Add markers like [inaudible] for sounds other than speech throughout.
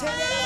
Señor.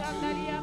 Sandaria.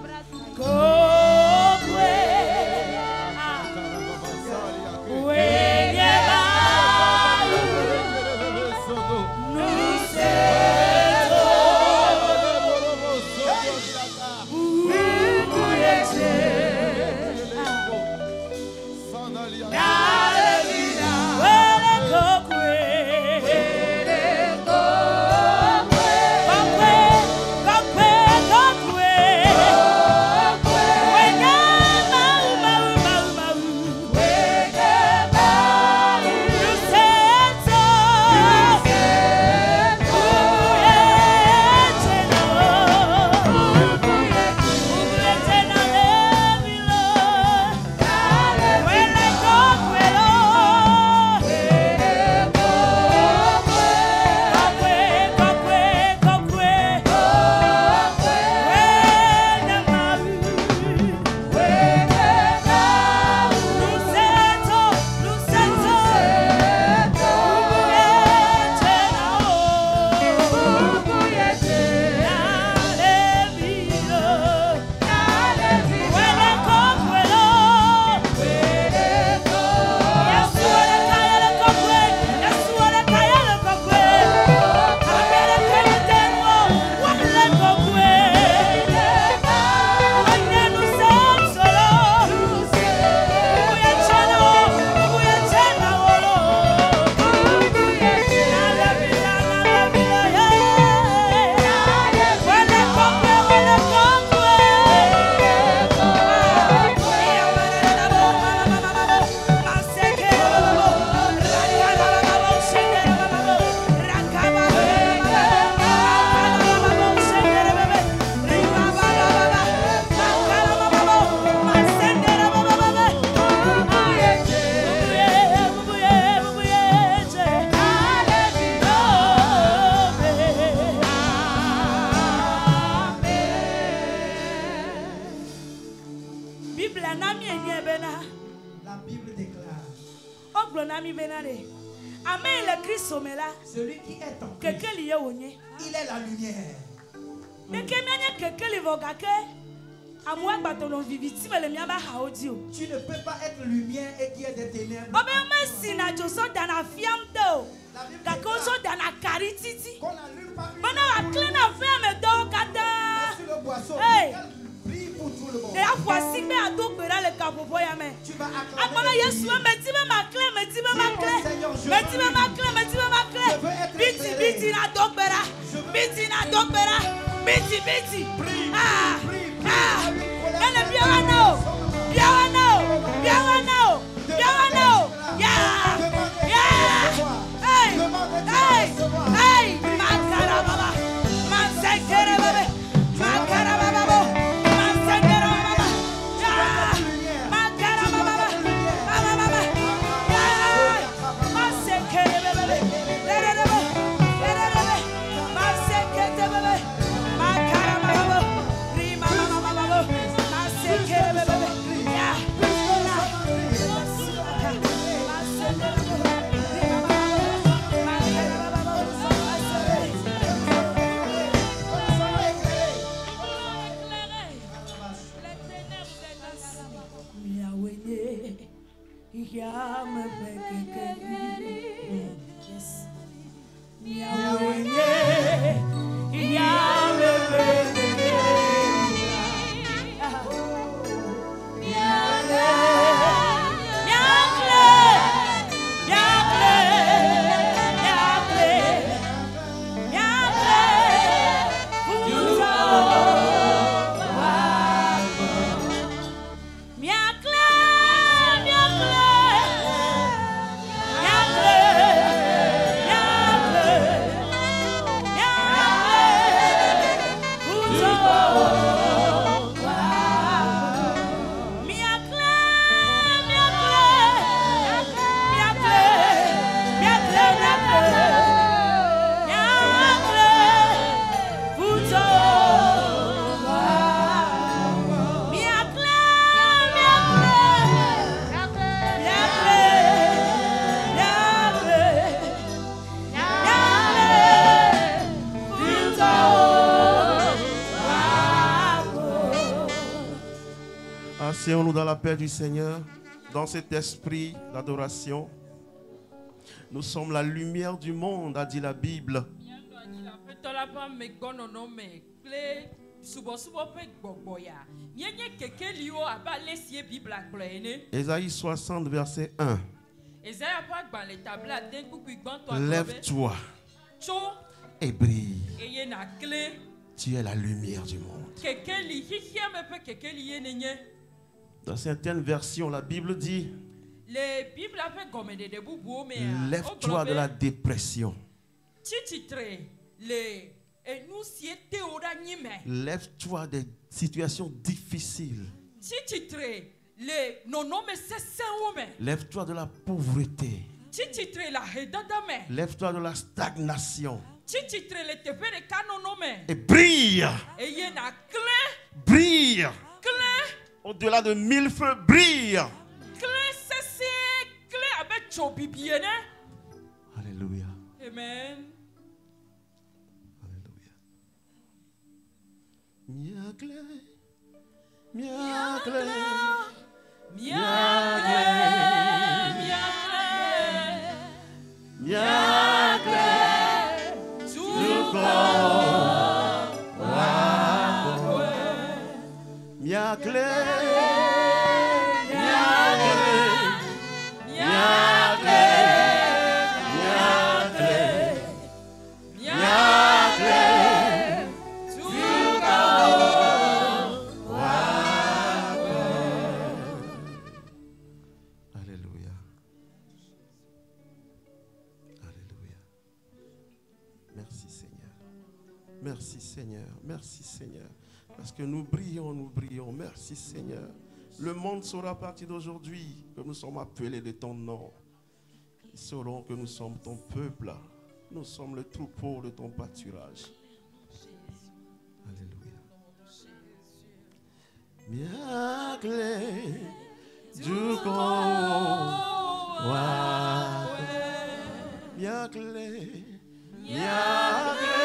la paix du Seigneur, dans cet esprit d'adoration. Nous sommes la lumière du monde, a dit la Bible. Ésaïe 60, verset 1. Lève-toi et brille. Tu es la lumière du monde. Dans certaines versions, la Bible dit Lève-toi de la dépression. Lève-toi des situations difficiles. Lève-toi de la pauvreté. Lève-toi de la stagnation. Et brille. Brille au-delà de mille feux brille. Ah ben, hein? Alléluia. Amen. Alléluia. Miracle, miracle, miracle, miracle, miracle, tout Miracle, miracle, miracle. Merci Seigneur. Merci Seigneur. Parce que nous brillons, nous brillons. Merci Seigneur. Le monde saura à partir d'aujourd'hui que nous sommes appelés de ton nom. Ils sauront que nous sommes ton peuple. Nous sommes le troupeau de ton pâturage. Alléluia. Miracle du grand Miracle. Miracle.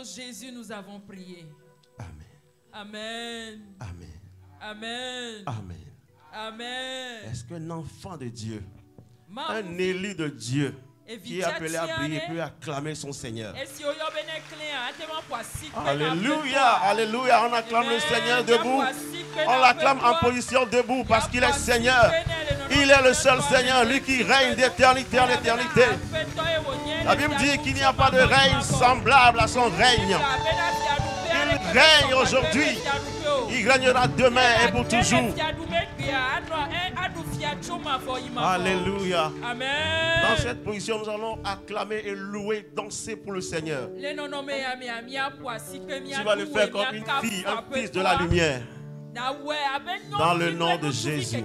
De Jésus, nous avons prié. Amen. Amen. Amen. Amen. Amen. Amen. Est-ce qu'un enfant de Dieu, un élu de Dieu, qui est appelé à prier, peut acclamer son Seigneur? Alléluia. Alléluia. On acclame le. Seigneur debout. On l'acclame en position debout parce qu'il est Seigneur. Il est le seul. Seigneur, lui qui règne d'éternité en éternité. La Bible dit qu'il n'y a pas de règne semblable à son règne. Il règne aujourd'hui. Il régnera demain et pour toujours. Alléluia. Dans Amen. cette position, nous allons acclamer et louer, danser pour le Seigneur. Tu vas le faire comme une fille, un fils de la lumière. Dans le nom de Jésus.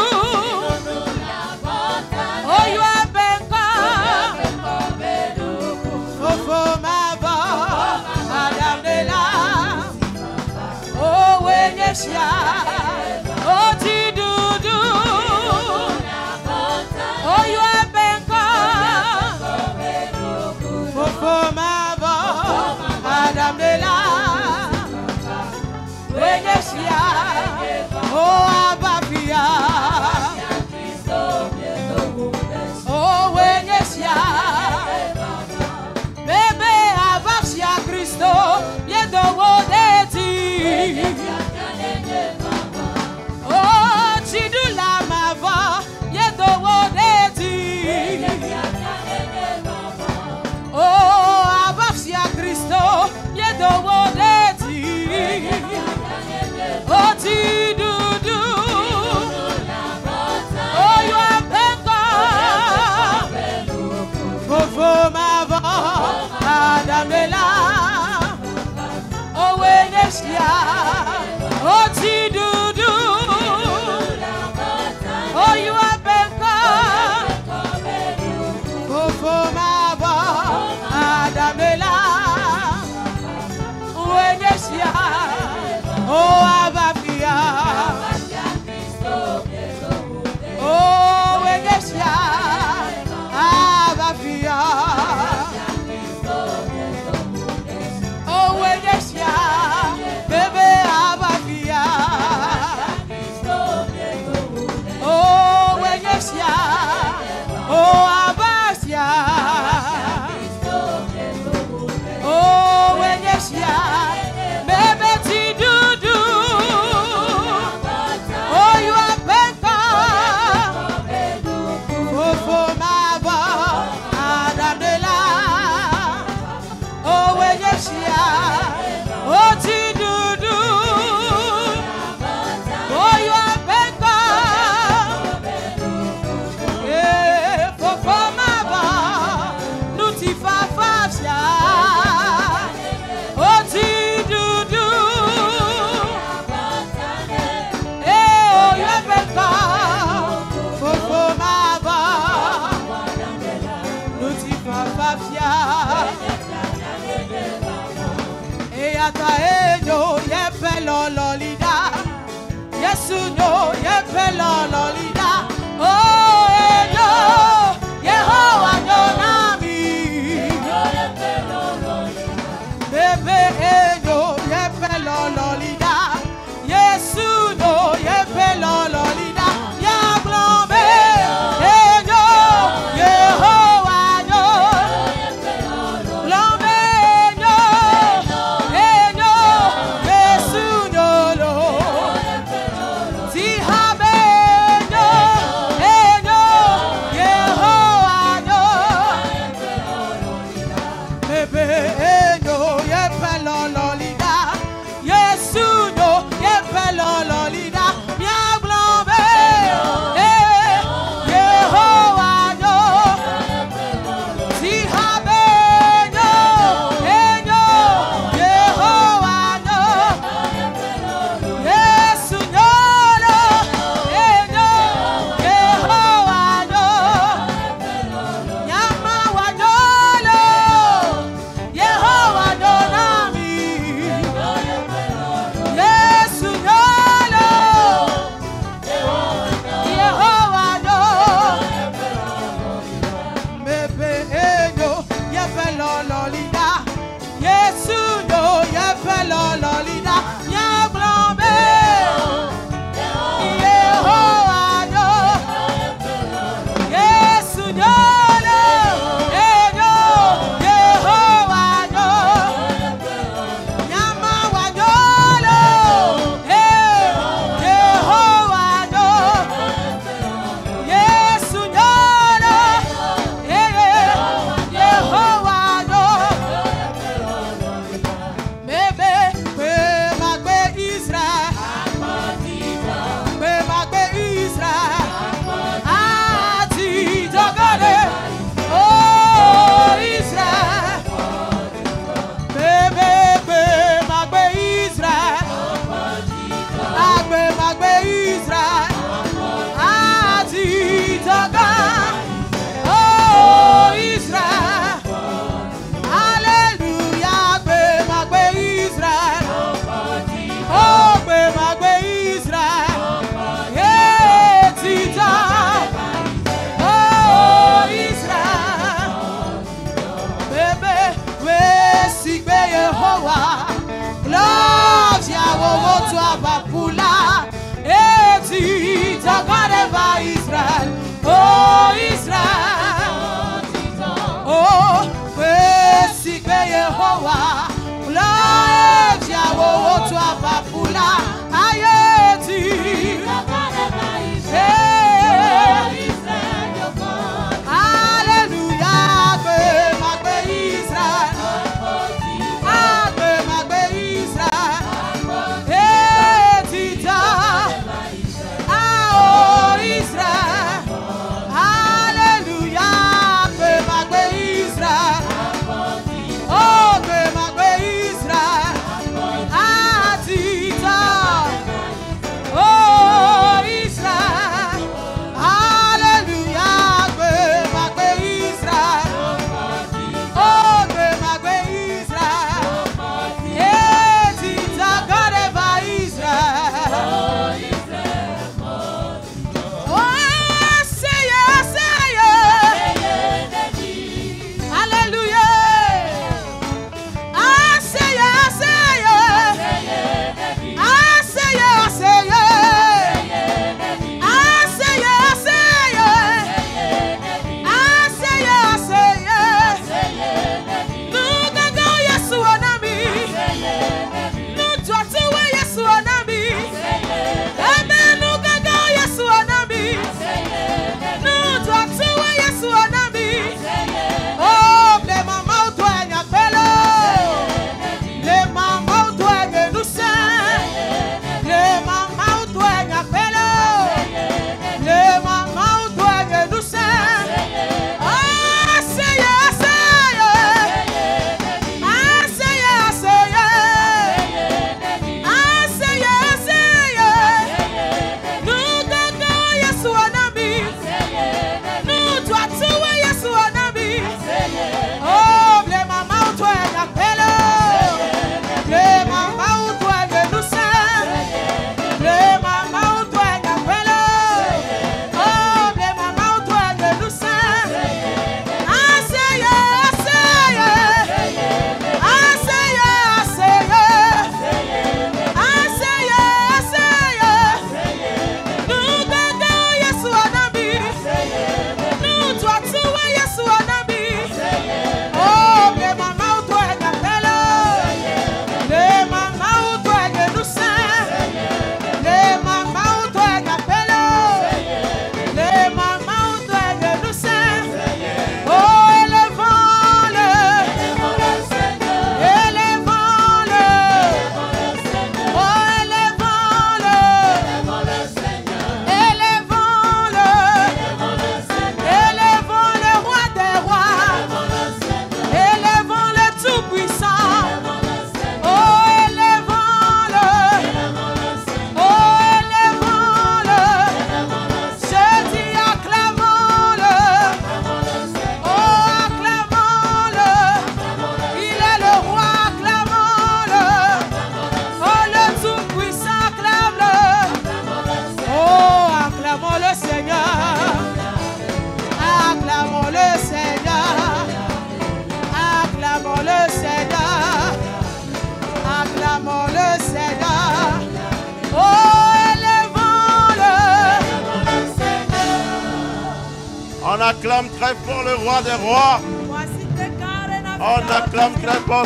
Oh olvidar.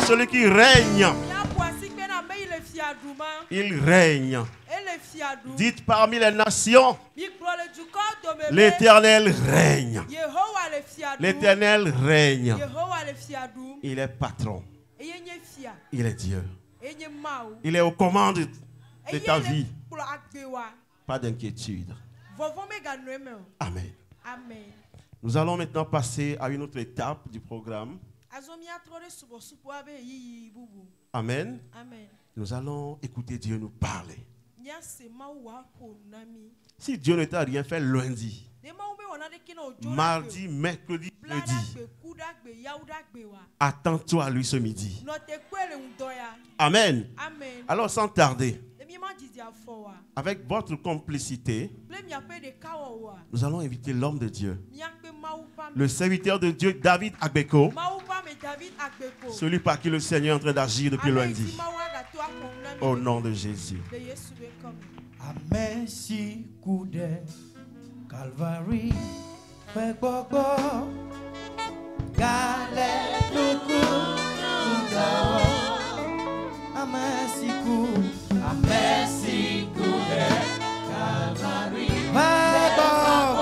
Celui qui règne. Il règne. Dites parmi les nations, l'Éternel règne. L'Éternel règne. Il est patron. Il est Dieu. Il est aux commandes de ta vie. Pas d'inquiétude. Amen. Amen. Nous allons maintenant passer à une autre étape du programme. Amen. Amen. Nous allons écouter Dieu nous parler. Si Dieu ne t'a rien fait lundi, mardi, mercredi, jeudi, attends-toi à lui ce midi. Amen. Alors sans tarder, avec votre complicité, nous allons inviter l'homme de Dieu, le serviteur de Dieu, David Agbeko, celui par qui le Seigneur est en train d'agir depuis lundi. Au nom de Jésus. Calvary Mexico, Calvary. Vai, Bob!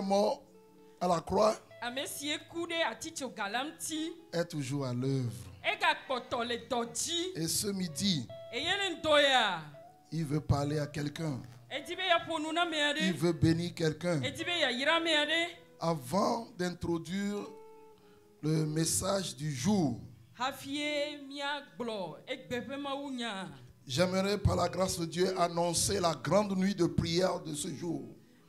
Est mort à la croix est toujours à l'œuvre. Et ce midi, il veut parler à quelqu'un. Il veut bénir quelqu'un. Avant d'introduire le message du jour, j'aimerais par la grâce de Dieu annoncer la grande nuit de prière de ce jour.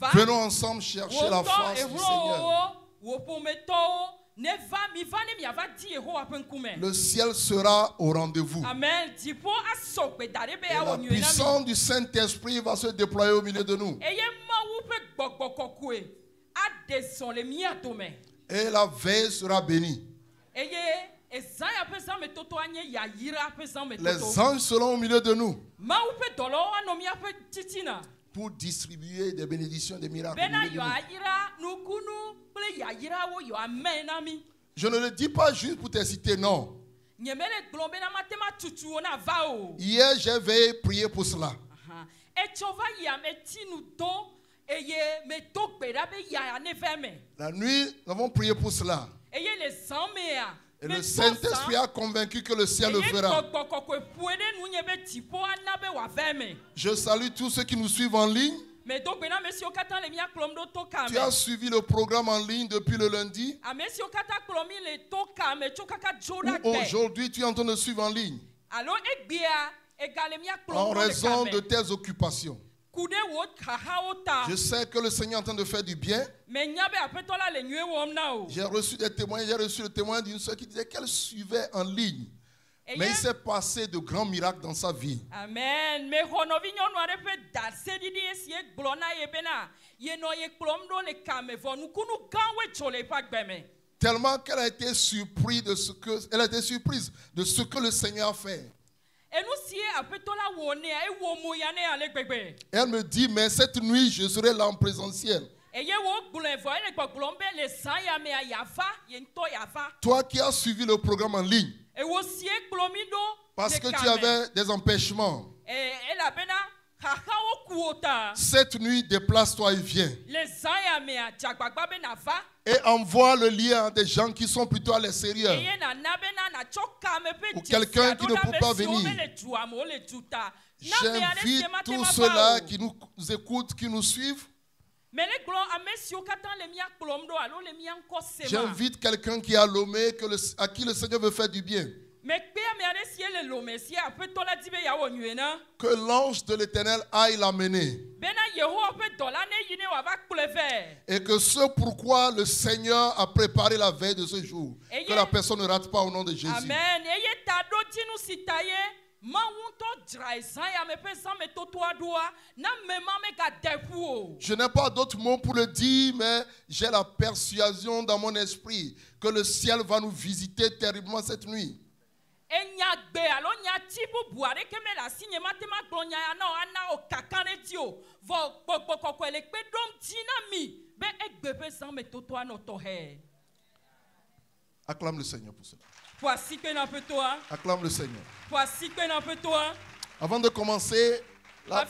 Va. venons ensemble chercher la face du Seigneur. Le ciel sera au rendez-vous. la puissance du Saint-Esprit va se déployer au milieu de nous. Et la veille sera bénie. ƒe Les anges seront au milieu de nous pour distribuer des bénédictions, des miracles. Je ne le dis pas juste pour te citer, non. Hier, j'ai veillé prier pour cela. Me La nuit, nous avons prié pour cela. Et le Saint-Esprit a convaincu que le ciel le fera. Je salue tous ceux qui nous suivent en ligne. Tu as suivi le programme en ligne depuis le lundi. gbe aujourd'hui, tu es en train de suivre en ligne. En raison de tes occupations. Je sais que le Seigneur est en train de faire du bien. J'ai reçu des témoins. J'ai reçu le témoin d'une soeur qui disait qu'elle suivait en ligne. Mais il s'est passé de grands miracles dans sa vie. amen Tellement qu'elle a été surprise de ce que, elle a été surprise de ce que le Seigneur a fait. Elle me dit, mais cette nuit, je serai là en présentiel. Toi qui as suivi le programme en ligne, parce que tu avais des empêchements, cette nuit, déplace-toi et viens. Et envoie le lien à des gens qui sont plutôt à l'extérieur. Ou quelqu'un qui ne peut pas venir. J'invite tous ceux-là qui nous écoutent, qui nous suivent. J'invite quelqu'un qui a Lomé, que le- à qui le Seigneur veut faire du bien. Que l'ange de l'éternel aille l'amener. wòava kplɔe vɛ Et que ce pourquoi le Seigneur a préparé la veille de ce jour, que la personne ne rate pas au nom de Jésus. amen Je n'ai pas d'autres mots pour le dire, mais j'ai la persuasion dans mon esprit que le ciel va nous visiter terriblement cette nuit. Acclame le Seigneur pour cela. Acclame le Seigneur. Avant de commencer, la-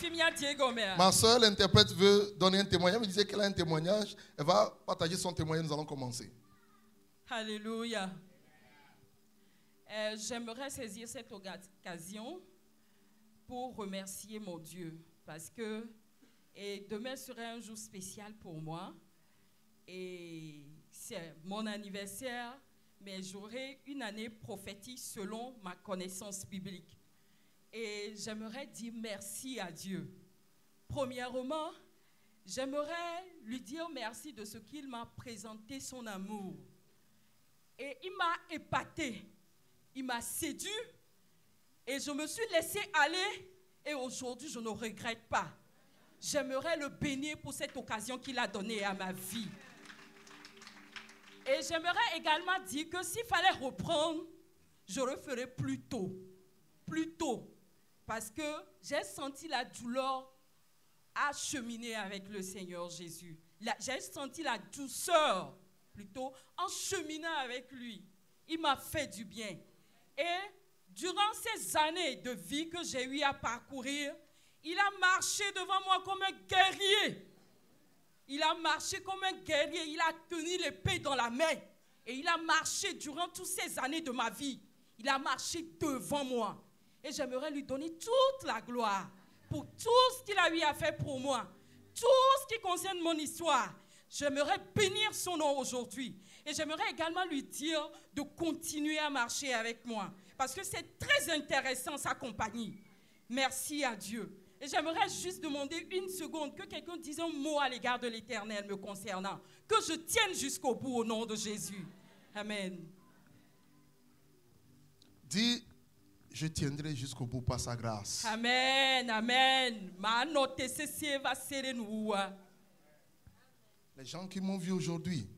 ma soeur, l'interprète, veut donner un témoignage. Elle me disait qu'elle a un témoignage. Elle va partager son témoignage. Nous allons commencer. Alléluia. Euh, J'aimerais saisir cette occasion pour remercier mon Dieu parce que et demain serait un jour spécial pour moi et c'est mon anniversaire, mais j'aurai une année prophétique selon ma connaissance biblique. Et j'aimerais dire merci à Dieu. Premièrement, j'aimerais lui dire merci de ce qu'il m'a présenté son amour. Et il m'a épaté, il m'a séduit et je me suis laissé aller et aujourd'hui je ne regrette pas. J'aimerais le bénir pour cette occasion qu'il a donnée à ma vie. Et j'aimerais également dire que s'il fallait reprendre, je le ferais plus tôt. Plus tôt. Parce que j'ai senti la douleur à cheminer avec le Seigneur Jésus. J'ai senti la douceur plutôt en cheminant avec lui. Il m'a fait du bien. Et durant ces années de vie que j'ai eu à parcourir, il a marché devant moi comme un guerrier. Il a marché comme un guerrier. Il a tenu l'épée dans la main. Et il a marché durant toutes ces années de ma vie. Il a marché devant moi. Et j'aimerais lui donner toute la gloire pour tout ce qu'il a eu à faire pour moi. Tout ce qui concerne mon histoire. J'aimerais bénir son nom aujourd'hui. Et j'aimerais également lui dire de continuer à marcher avec moi. Parce que c'est très intéressant sa compagnie. Merci à Dieu. Et j'aimerais juste demander une seconde que quelqu'un dise un mot à l'égard de l'Éternel me concernant. Que je tienne jusqu'au bout au nom de Jésus. Amen. Dis, je tiendrai jusqu'au bout par sa grâce. Amen. Amen. Les gens qui m'ont vu aujourd'hui,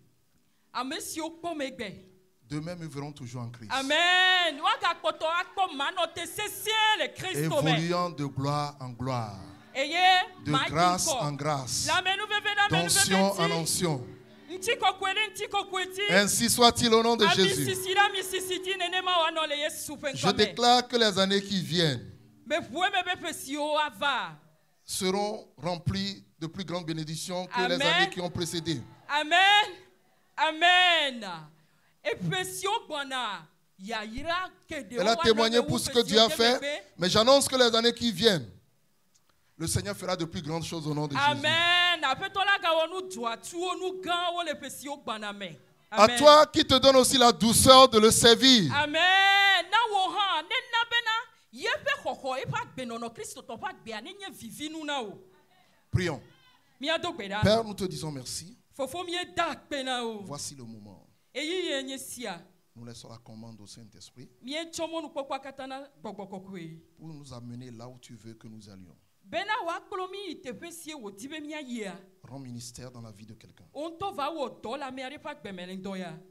Demain me verront toujours en Christ. Amen. Évoluant de gloire en gloire, de grâce en grâce, d'onction en onction. Ainsi soit-il au nom de Jésus. Je déclare que les années qui viennent seront remplies de plus grandes bénédictions que les années qui ont précédé. Amen. Amen. Elle a témoigné pour ce que Dieu a fait, mais j'annonce que les années qui viennent, le Seigneur fera de plus grandes choses au nom de Jésus. Amen. Me. À toi qui te donne aussi la douceur de le servir. Amen. Wo. Prions. Père, nous te disons merci. Wo. Voici le moment. Nous laissons la commande au Saint-Esprit pour nous amener là où tu veux que nous allions. Rends ministère dans la vie de quelqu'un.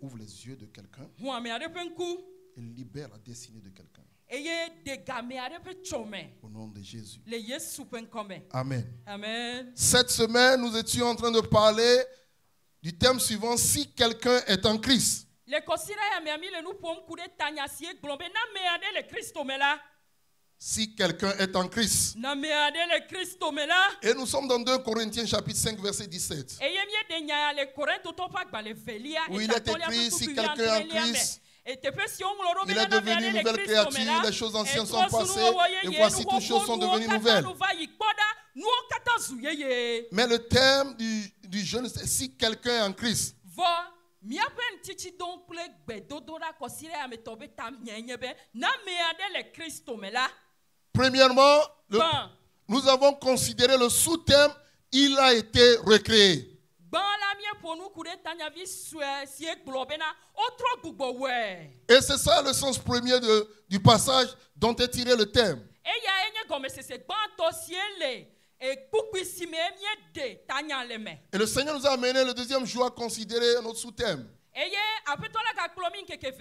Ouvre les yeux de quelqu'un et libère la destinée de quelqu'un. Au nom de Jésus. Amen. Amen. Cette semaine, nous étions en train de parler du thème suivant si quelqu'un est en Christ. Si quelqu'un est en Christ. Et nous sommes dans 2 Corinthiens chapitre 5 verset 17. eye míeɖe nya ya le korintotɔ ƒe agbalẽ velia Où il est écrit, si quelqu'un est en. Christ, il est devenu une le nouvelle créature, les choses anciennes sont passées, nuwɔwɔ et voici toutes choses sont devenues nouvelles. Mais le thème du, du jeûne, c'est si quelqu'un est en Christ. Premièrement, le- nous avons considéré le sous-thème, il a été recréé. Et c'est ça le sens premier de- du passage dont est tiré le thème. Et le Seigneur nous a amené le deuxième jour à considérer notre sous-thème.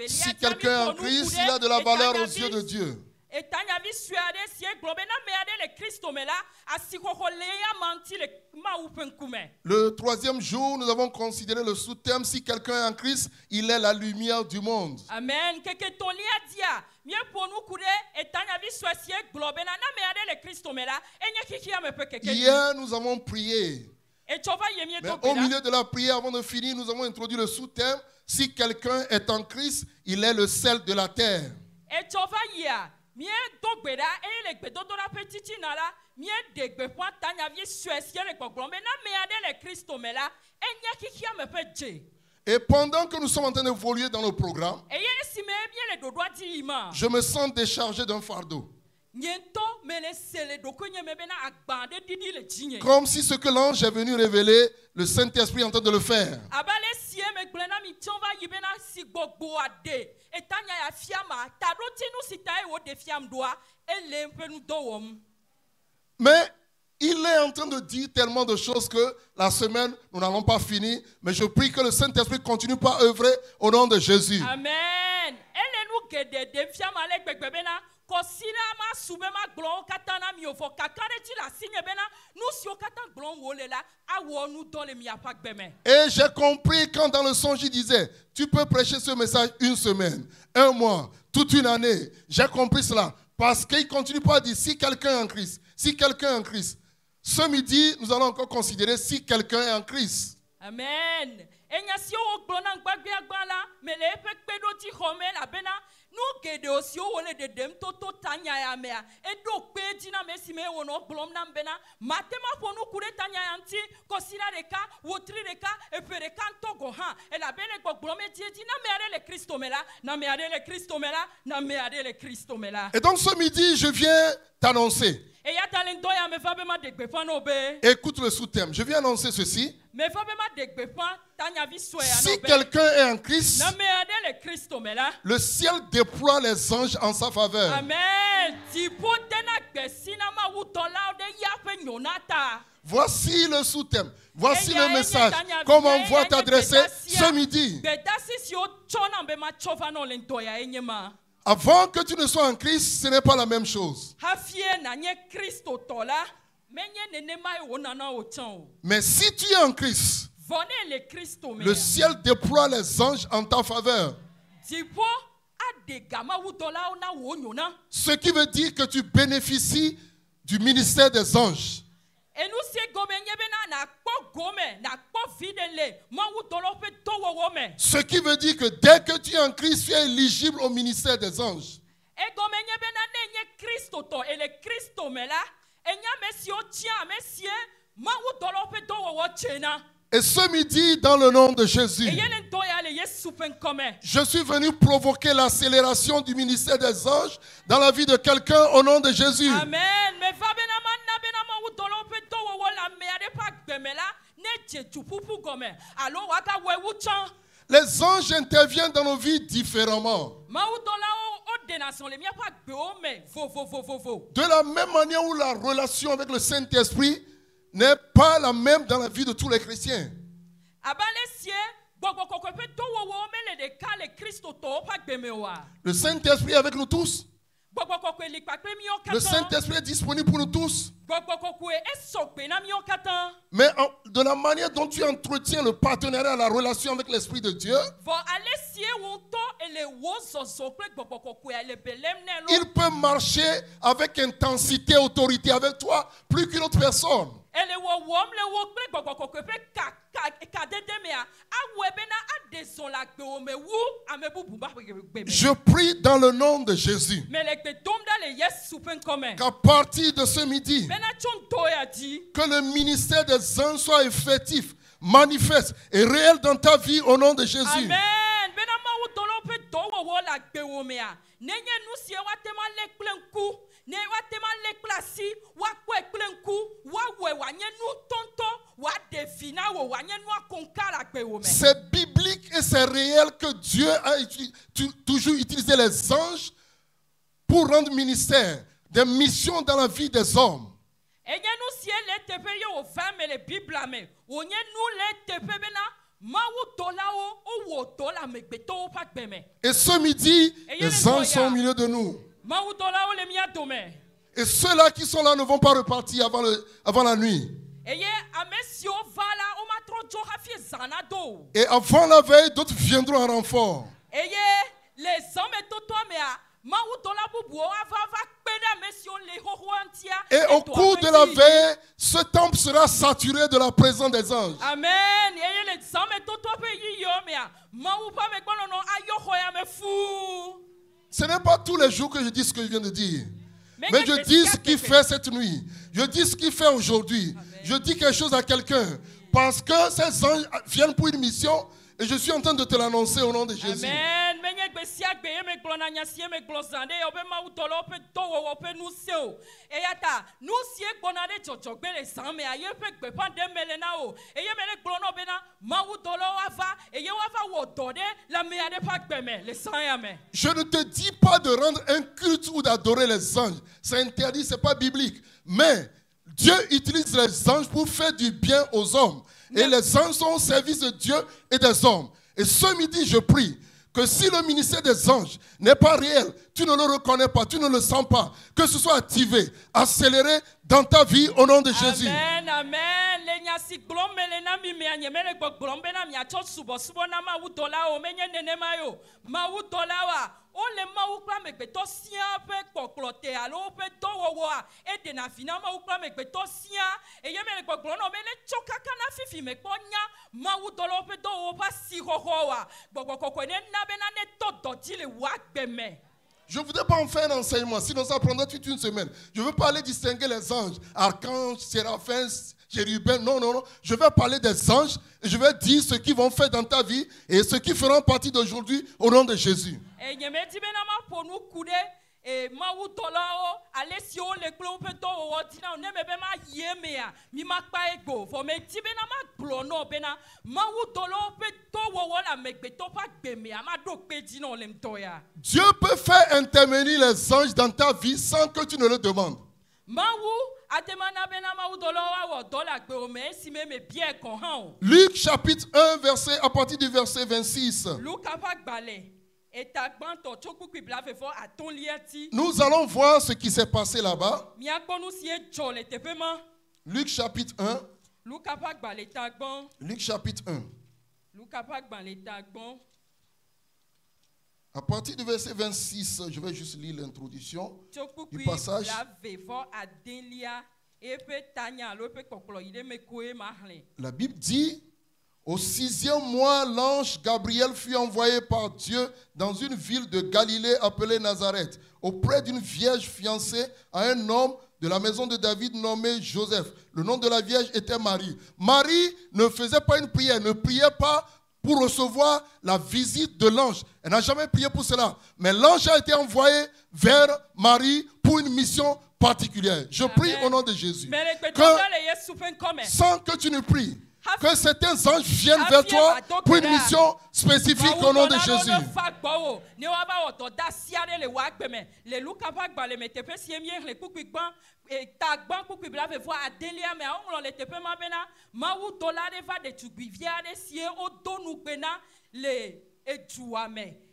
Si quelqu'un est en Christ, il a de la valeur aux yeux de Dieu. Etanyavi sue aɖe si egblɔ be na ame aɖe le kristo me la asixɔxɔ le ya ma ŋuti le troisième jour, nous avons considéré le sous-thème, si quelqu'un est en Christ, il est la lumière du monde. amen keke tolia dia míeƒo nu ku ɖe etanyavi sue si egblɔ bena na ame aɖe le kristo me la enye xixia me ƒe keke Hier, nous avons prié. Mais au milieu de la prière, avant de finir, nous avons introduit le sous-thème, si quelqu'un est en Christ, il est le sel de la terre. Etsɔ va yia míedo gbe ɖa eye le gbedodoɖa ƒe titina la míeɖe gbeƒã tanyavi sue sie le gbɔgblɔm be na ame aɖe le kristo me la enye xixia me ƒe dze Et pendant que nous sommes en train d'évoluer dans le programme, eye esime míele ɖoɖoa dzi yi ma je me sens déchargé d'un fardeau. Comme si ce que l'ange est venu révéler, le Saint-Esprit est en train de le faire. Abe ale sie megblẽ na mi tsɔ va yi bena si gbɔgboa ɖe etanya ya fia ma taɖotinu si ta ye woɖe fiam ɖoa ele eƒe nu dɔ wɔm Mais il est en train de dire tellement de choses que la semaine, nous n'allons pas finir. Mais je prie que le Saint-Esprit continue par œuvrer au nom de Jésus. amen ele nu geɖe ɖem fiam ale gbegbe bena kɔsina ma su be ma gblɔ wo katã na mi o fɔ kaka ɖe dzi le asinye bena nu siwo katã gblɔm wo le la awɔ nu dɔ le miaƒe agbe me Et j'ai compris quand dans le songe il disait, tu peux prêcher ce message une semaine, un mois, toute une année. J'ai compris cela. Parce qu'il continue pas à dire, si quelqu'un est en Christ, si quelqu'un est en Christ. Ce midi, nous allons encore considérer si quelqu'un est en Christ. amen enya siwo wogblɔ na gbã la me le eƒe kpeɖodzi xɔme elabena nu geɖewo siwo wole ɖeɖem toto tanya ya mea eɖo kpe dzi na me si me wònɔ gblɔm nam bena mate ma ƒo nu ku ɖe tanya ya ŋuti kɔsina ɖeka wotri ɖeka eƒe ɖeka ŋutɔ gɔ hã elabena gbɔgblɔm edzi edzi na ame aɖe le kristo me la na ame aɖe le kristo me la na ame aɖe le kristo me la Et donc ce midi, je viens t'annoncer. eya ta le ŋdɔ ya meva be ma ɖe gbeƒã na wo be Écoute le sous-thème. Je viens annoncer ceci. Na Si wo be quelqu'un est en Christ, le ciel déploie les anges en sa faveur. Amen. Voici le sous-thème. Voici Eya le enye message. vie, on eya enye t'adresser ce midi. Avant que tu ne sois en Christ, ce n'est pas la même chose. Mais si tu es en Christ, le ciel déploie les anges en ta faveur. Ce qui veut dire que tu bénéficies du ministère des anges. Ce qui veut dire que dès que tu es en Christ, tu es éligible au ministère des anges. Tsena Et ce midi, dans le nom de Jésus, je suis venu provoquer l'accélération du ministère des anges dans la vie de quelqu'un au nom de Jésus. amen Les anges interviennent dans nos vies différemment. De la même manière où la relation avec le Saint-Esprit n'est pas la même dans la vie de tous les chrétiens. agbeme oa Le Saint-Esprit est avec nous tous. Le Saint-Esprit est disponible pour nous tous. Mais en- de la manière dont tu entretiens le partenariat, la relation avec l'Esprit de Dieu, il peut marcher avec intensité, autorité avec toi, plus qu'une autre personne. Le wo kple ƒe awɔe bena le wu ame bubu ba gbe me. Je prie dans le nom de Jésus. Mele gbe dom ɖa le yesu ƒe ŋkɔme qu'à partir de ce midi, bena tso ŋdɔ ya dzi que le ministère des anges soit effectif, manifeste et réel dans ta vie au nom de Jésus. amen. Bena mawu dɔlɔ ƒe dɔwɔwɔ le agbewo mea nenye nu sie woate ma lé kple ŋku ne nu nu akonka me C'est biblique et c'est réel que Dieu a uti- tu- toujours utilisé les anges pour rendre ministère des missions dans la vie des hommes. enye nu sie le teƒe ye wòva me le biblia me wònye nu le teƒe bena mawu dɔlawo wowɔ dɔ le amegbetɔwo ƒe agbe me Et ce midi, Et les anges sont au milieu de nous. Et ceux-là qui sont là ne vont pas repartir avant, le- avant la nuit. Et avant la veille, d'autres viendront en renfort. Et au cours de la veille, ce temple sera saturé de la présence des anges. amen Ce n'est pas tous les jours que je dis ce que je viens de dire. Mais je dis ce qu'il fait cette nuit. Je dis ce qu'il fait aujourd'hui. Je dis quelque chose à quelqu'un. Parce que ces anges viennent pour une mission et je suis en train de te l'annoncer au nom de Jésus. Je ne te dis pas de rendre un culte ou d'adorer les anges. C'est interdit, c'est pas biblique. Mais Dieu utilise les anges pour faire du bien aux hommes. Et les anges sont au service de Dieu et des hommes. Et ce midi, je prie que si le ministère des anges n'est pas réel, tu ne le reconnais pas, tu ne le sens pas, que ce soit activé, accéléré dans ta vie au nom de Jésus. amen amen Je ne voudrais pas en faire un enseignement, sinon ça prendrait toute une semaine. Je veux pas aller distinguer les anges, archanges, séraphins, chérubins. Non, non, non. Je vais parler des anges je vais dire ce qu'ils vont faire dans ta vie et ce qui feront partie d'aujourd'hui au nom de Jésus. Nye medi bena maƒo nu ku ɖe mawudɔlawo ale siwo le kple woƒe dɔwɔwɔ dzi na wo ne me be mayi emea mi makpa egbo vɔ medi bena magblɔ na wo bena mawudɔlawo ƒe dɔwɔwɔ le amegbetɔ ƒe agbe mea maɖo kpe dzi na wo le ŋdɔ ya Dieu peut faire intervenir les anges dans ta vie sans que tu ne le demandes. mawu atema na bena mawudɔlawo awɔ dɔ le agbewò me esi me mebiae kɔ hã o Luc chapitre 1, verset, à partir du verset 26. luka ƒe agbalẽ Nous allons voir ce qui s'est passé là-bas. Luc chapitre 1. luka ƒe agbalẽ ta gbɔn Luc chapitre 1. luka ƒe agbalẽ ta gbɔn À partir du verset 26, je vais juste lire l'introduction. Du passage. La Bible dit, au sixième mois, l'ange Gabriel fut envoyé par Dieu dans une ville de Galilée appelée Nazareth, auprès d'une vierge fiancée à un homme de la maison de David nommé Joseph. Le nom de la vierge était Marie. Marie ne faisait pas une prière, ne priait pas pour recevoir la visite de l'ange. Elle n'a jamais prié pour cela. Mais l'ange a été envoyé vers Marie pour une mission particulière. Je prie Amen. au nom de Jésus. Que sans que tu ne pries, que certains anges viennent vers toi pour une mission spécifique au nom de Jésus.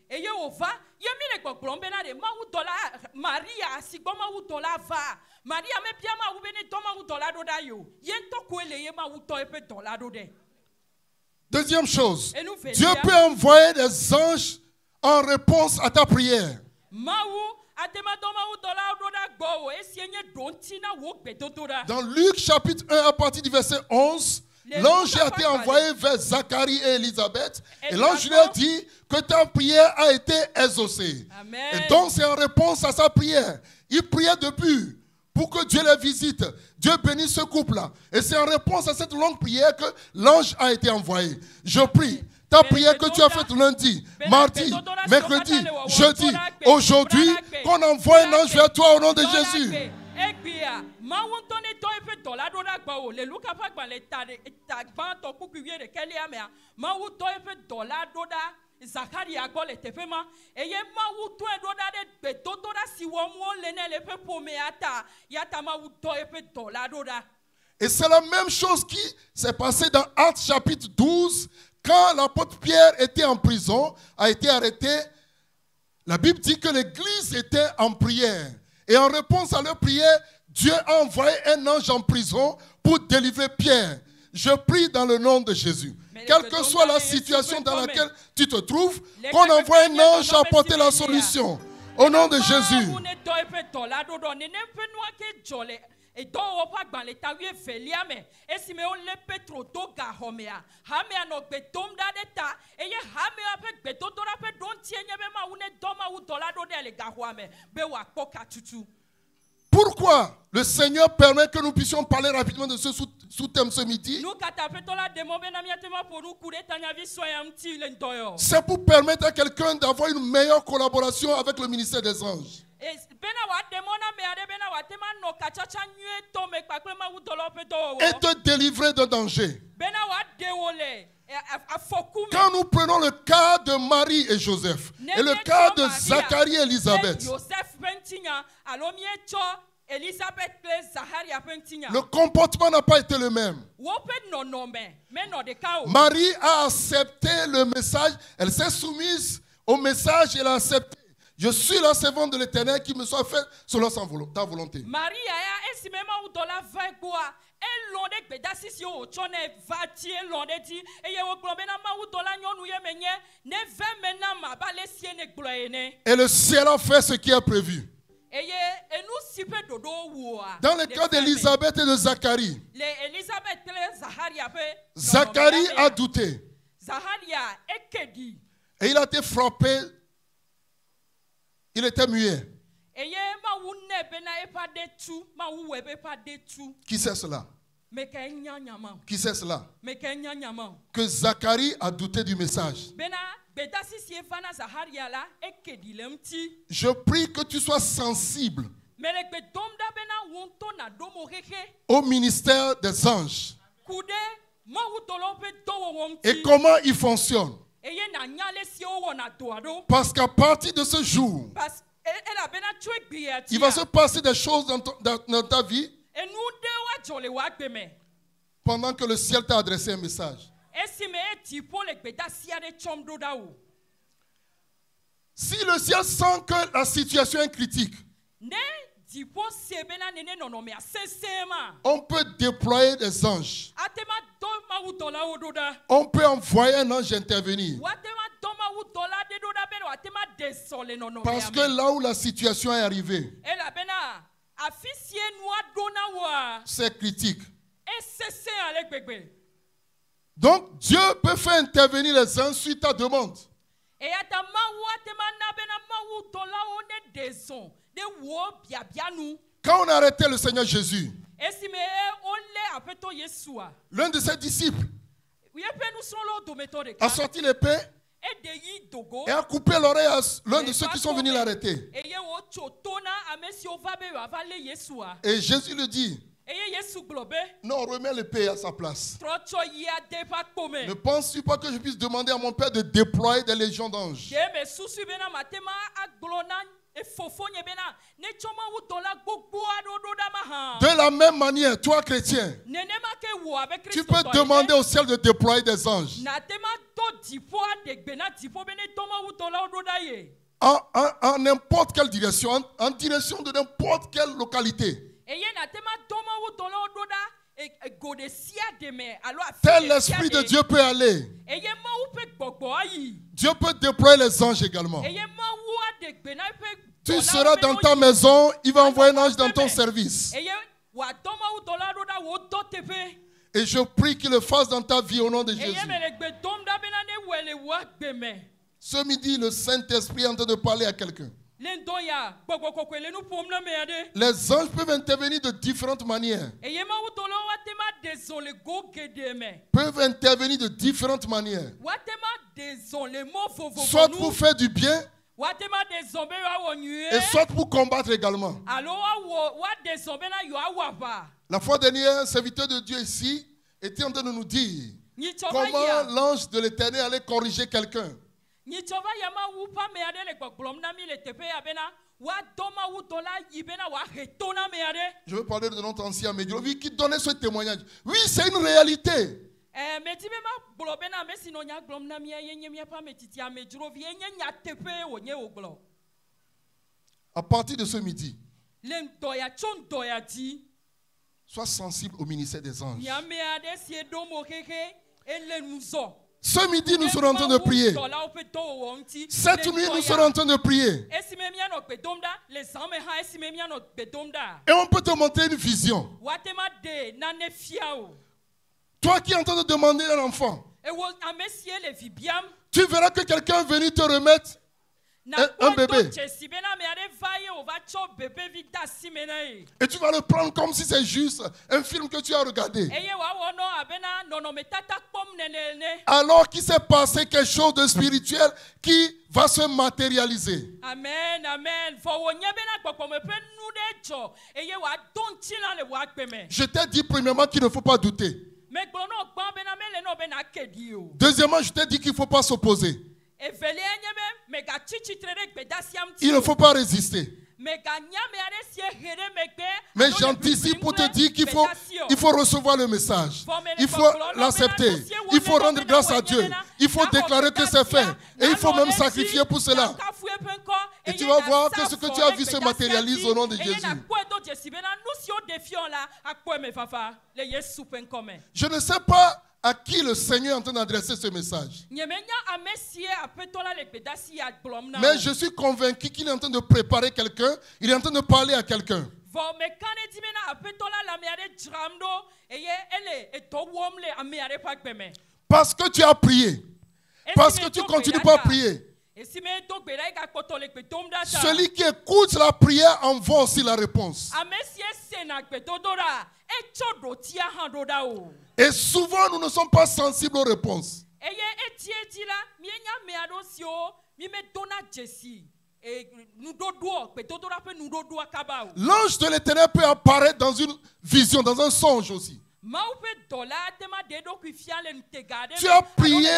Eye wòva ye mi le gbɔgblɔm bena ɖe mawudɔla maria va. Maria mebia mawu be ne dɔ mawudɔla ɖo ɖa yi o ye ŋutɔ koe le ye mawutɔ eƒe dɔla ɖo ɖe Deuxième chose, Dieu peut envoyer des anges en réponse à ta prière. Dans Luc chapitre 1 à partir du verset 11, Les l'ange a été envoyé vers Zacharie et Élisabeth. Et l'ange lui a dit que ta prière a été exaucée. Amen. Et donc c'est en réponse à sa prière. Il priait depuis pour que Dieu les visite. Dieu bénisse ce couple-là. Et c'est en réponse à cette longue prière que l'ange a été envoyé. Je prie. Ta prière que tu as faite lundi, mardi, mercredi, jeudi, aujourd'hui, qu'on envoie un ange vers toi au nom de Jésus. Gbe, egbea mawu ŋutɔ ne dɔ eƒe dɔla ɖo ɖa gbɔ o le luka ƒe agbalẽ ta ɖe ta gbãtɔ kpukpui wie ɖekɛlia mea mawu dɔ eƒe dɔla ɖo ɖa zakaria gbɔ le teƒe ma eye mawu tɔe ɖo ɖa ɖe gbedodoɖa si wɔm wole ne le eƒe ƒomea ta ya ta mawu dɔ eƒe dɔla ɖo ɖa Et c'est la même chose qui s'est passé dans Actes chapitre 12, quand l'apôtre Pierre était en prison, a été arrêté. La Bible dit que l'église était en prière. Et en réponse à leur prière, Dieu a envoyé un ange en prison pour délivrer Pierre. Je prie dans le nom de Jésus. Quelle le que soit la situation dans laquelle tu te trouves, qu'on envoie un ange apporter la solution. Au nom de Jésus. Mawu ne dɔ eƒe dɔla ɖo ɖɔ nenem ƒe nua ke dzɔ le edɔwɔƒe agbalẽ ta wuievelia me esime wolé petro do gaxɔmea hamea nɔ gbe dom ɖa ɖe ta eye hamea ƒe gbedodoɖa ƒe ɖontie nye be mawu ne dɔ mawu dɔla ɖo ɖe le gaxɔa me be wòakpɔ katutu Pourquoi le Seigneur permet que nous puissions parler rapidement de ce sous- sous-thème ce midi? C'est pour permettre à quelqu'un d'avoir une meilleure collaboration avec le ministère des anges. Et te délivrer d'un danger. Quand nous prenons le cas de Marie et Joseph et le cas de Zacharie et Elisabeth, le comportement n'a pas été le même. Marie a accepté le message, elle s'est soumise au message et elle a accepté. Je suis la servante de l'éternel qui me soit fait selon ta volonté. Et le ciel a fait ce qui est prévu. Dans le cas d'Élisabeth et de Zacharie. Zacharie a douté et il a été frappé. Eƒe aɖe tu Qui sait cela? Qui sait cela? Que Zacharie a douté du message. le ŋuti Je prie que tu sois sensible au ministère des anges. Et comment il fonctionne? Parce qu'à partir de ce jour, il va se passer des choses dans, ton- dans- dans ta vie pendant que le ciel t'a adressé un message. Si le ciel sent que la situation est critique, on peut déployer des anges. On peut envoyer un ange intervenir. le Parce que là où la situation est arrivée, woa c'est critique. Donc, Dieu peut faire intervenir les uns sur ta demande. Quand on a arrêté le Seigneur Jésus, yesua. l'un de ses disciples a sorti l'épée et a coupé l'oreille à l'un de ceux qui sont venus l'arrêter. Et Jésus lui dit, non, remets l'épée à sa place. Ne penses-tu pas que je puisse demander à mon Père de déployer des légions d'anges? De la même manière, toi chrétien, tu peux demander au ciel de déployer des anges. en n'importe quelle direction, en, en direction de n'importe quelle localité. Tel l'Esprit de. Dieu peut aller. Dieu peut déployer les anges également. Tu seras dans ta maison, il va envoyer un ange dans ton service. Et je prie qu'il le fasse dans ta vie au nom de Jésus. Ce midi, le Saint-Esprit est en train de parler à quelqu'un. Les anges peuvent intervenir de différentes manières. me Peuvent intervenir de différentes manières. Soit pour faire du bien et soit pour combattre également. La fois dernière, un serviteur de Dieu ici était en train de nous dire comment l'ange de l'éternel allait corriger quelqu'un. Nyitsɔ va ya mawu ƒe ame aɖe le gbɔgblɔm na mi le teƒe ya bena woadɔ mawu dɔla yi bena woahe to na ame aɖe Je veux parler de notre ancien Medjolovi qui donnait ce témoignage. Oui, c'est une réalité. Eh, meti be ma gblɔ bena ame si nɔ nya gblɔm na mia ye nye míaƒe ametsitsi amedzrovi ye nye nyateƒe wònye wògblɔ À partir de ce midi, le ŋdɔ ya tso ŋdɔ ya dzi sois sensible au ministère des anges. nye ame aɖe si ɖo mo xexe ele nu zɔ Ce midi, nous serons en train de prier. Cette nuit, nous serons en train de prier. Et on peut te montrer une vision. Toi qui es en train de demander un enfant, ewo ame sie le vi biam tu verras que quelqu'un est venu te remettre Un- un bébé. et tu vas le prendre comme si c'est juste un film que tu as regardé. Alors qu'il s'est passé quelque chose de spirituel qui va se matérialiser. amen amen Je t'ai dit premièrement qu'il ne faut pas douter. Deuxièmement, je t'ai dit qu'il ne faut pas s'opposer. Il ne faut pas résister. Mais j'anticipe pour te dire qu'il faut, il faut recevoir le message. Il faut l'accepter. Il faut rendre grâce à Dieu. Il faut déclarer que c'est fait. Et il faut même sacrifier pour cela. Et tu vas voir que ce que tu as vu se matérialise au nom de Jésus. Je ne sais pas à qui le Seigneur est en train d'adresser ce message. Mais je suis convaincu qu'il est en train de préparer quelqu'un. Il est en train de parler à quelqu'un. Parce que tu as prié. Parce que tu continues pas à prier. Celui qui écoute la prière envoie aussi la réponse. Et souvent, nous ne sommes pas sensibles aux réponses. e, L'ange de l'éternel peut apparaître dans une vision, dans un songe aussi. Tu as prié,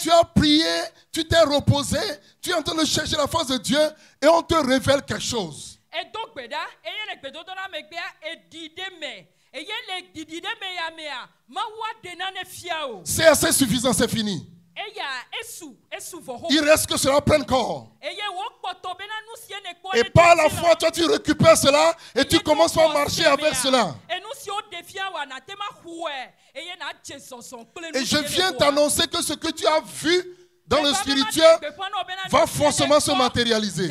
tu as prié, tu t'es reposé, tu es en train de chercher la face de Dieu et on te révèle quelque chose. edo gbe o C'est assez suffisant, c'est fini. Il reste que cela prenne corps. Et par la foi, toi, tu récupères cela et tu commences à marcher avec cela. Et je viens t'annoncer que ce que tu as vu dans le spirituel va forcément se matérialiser.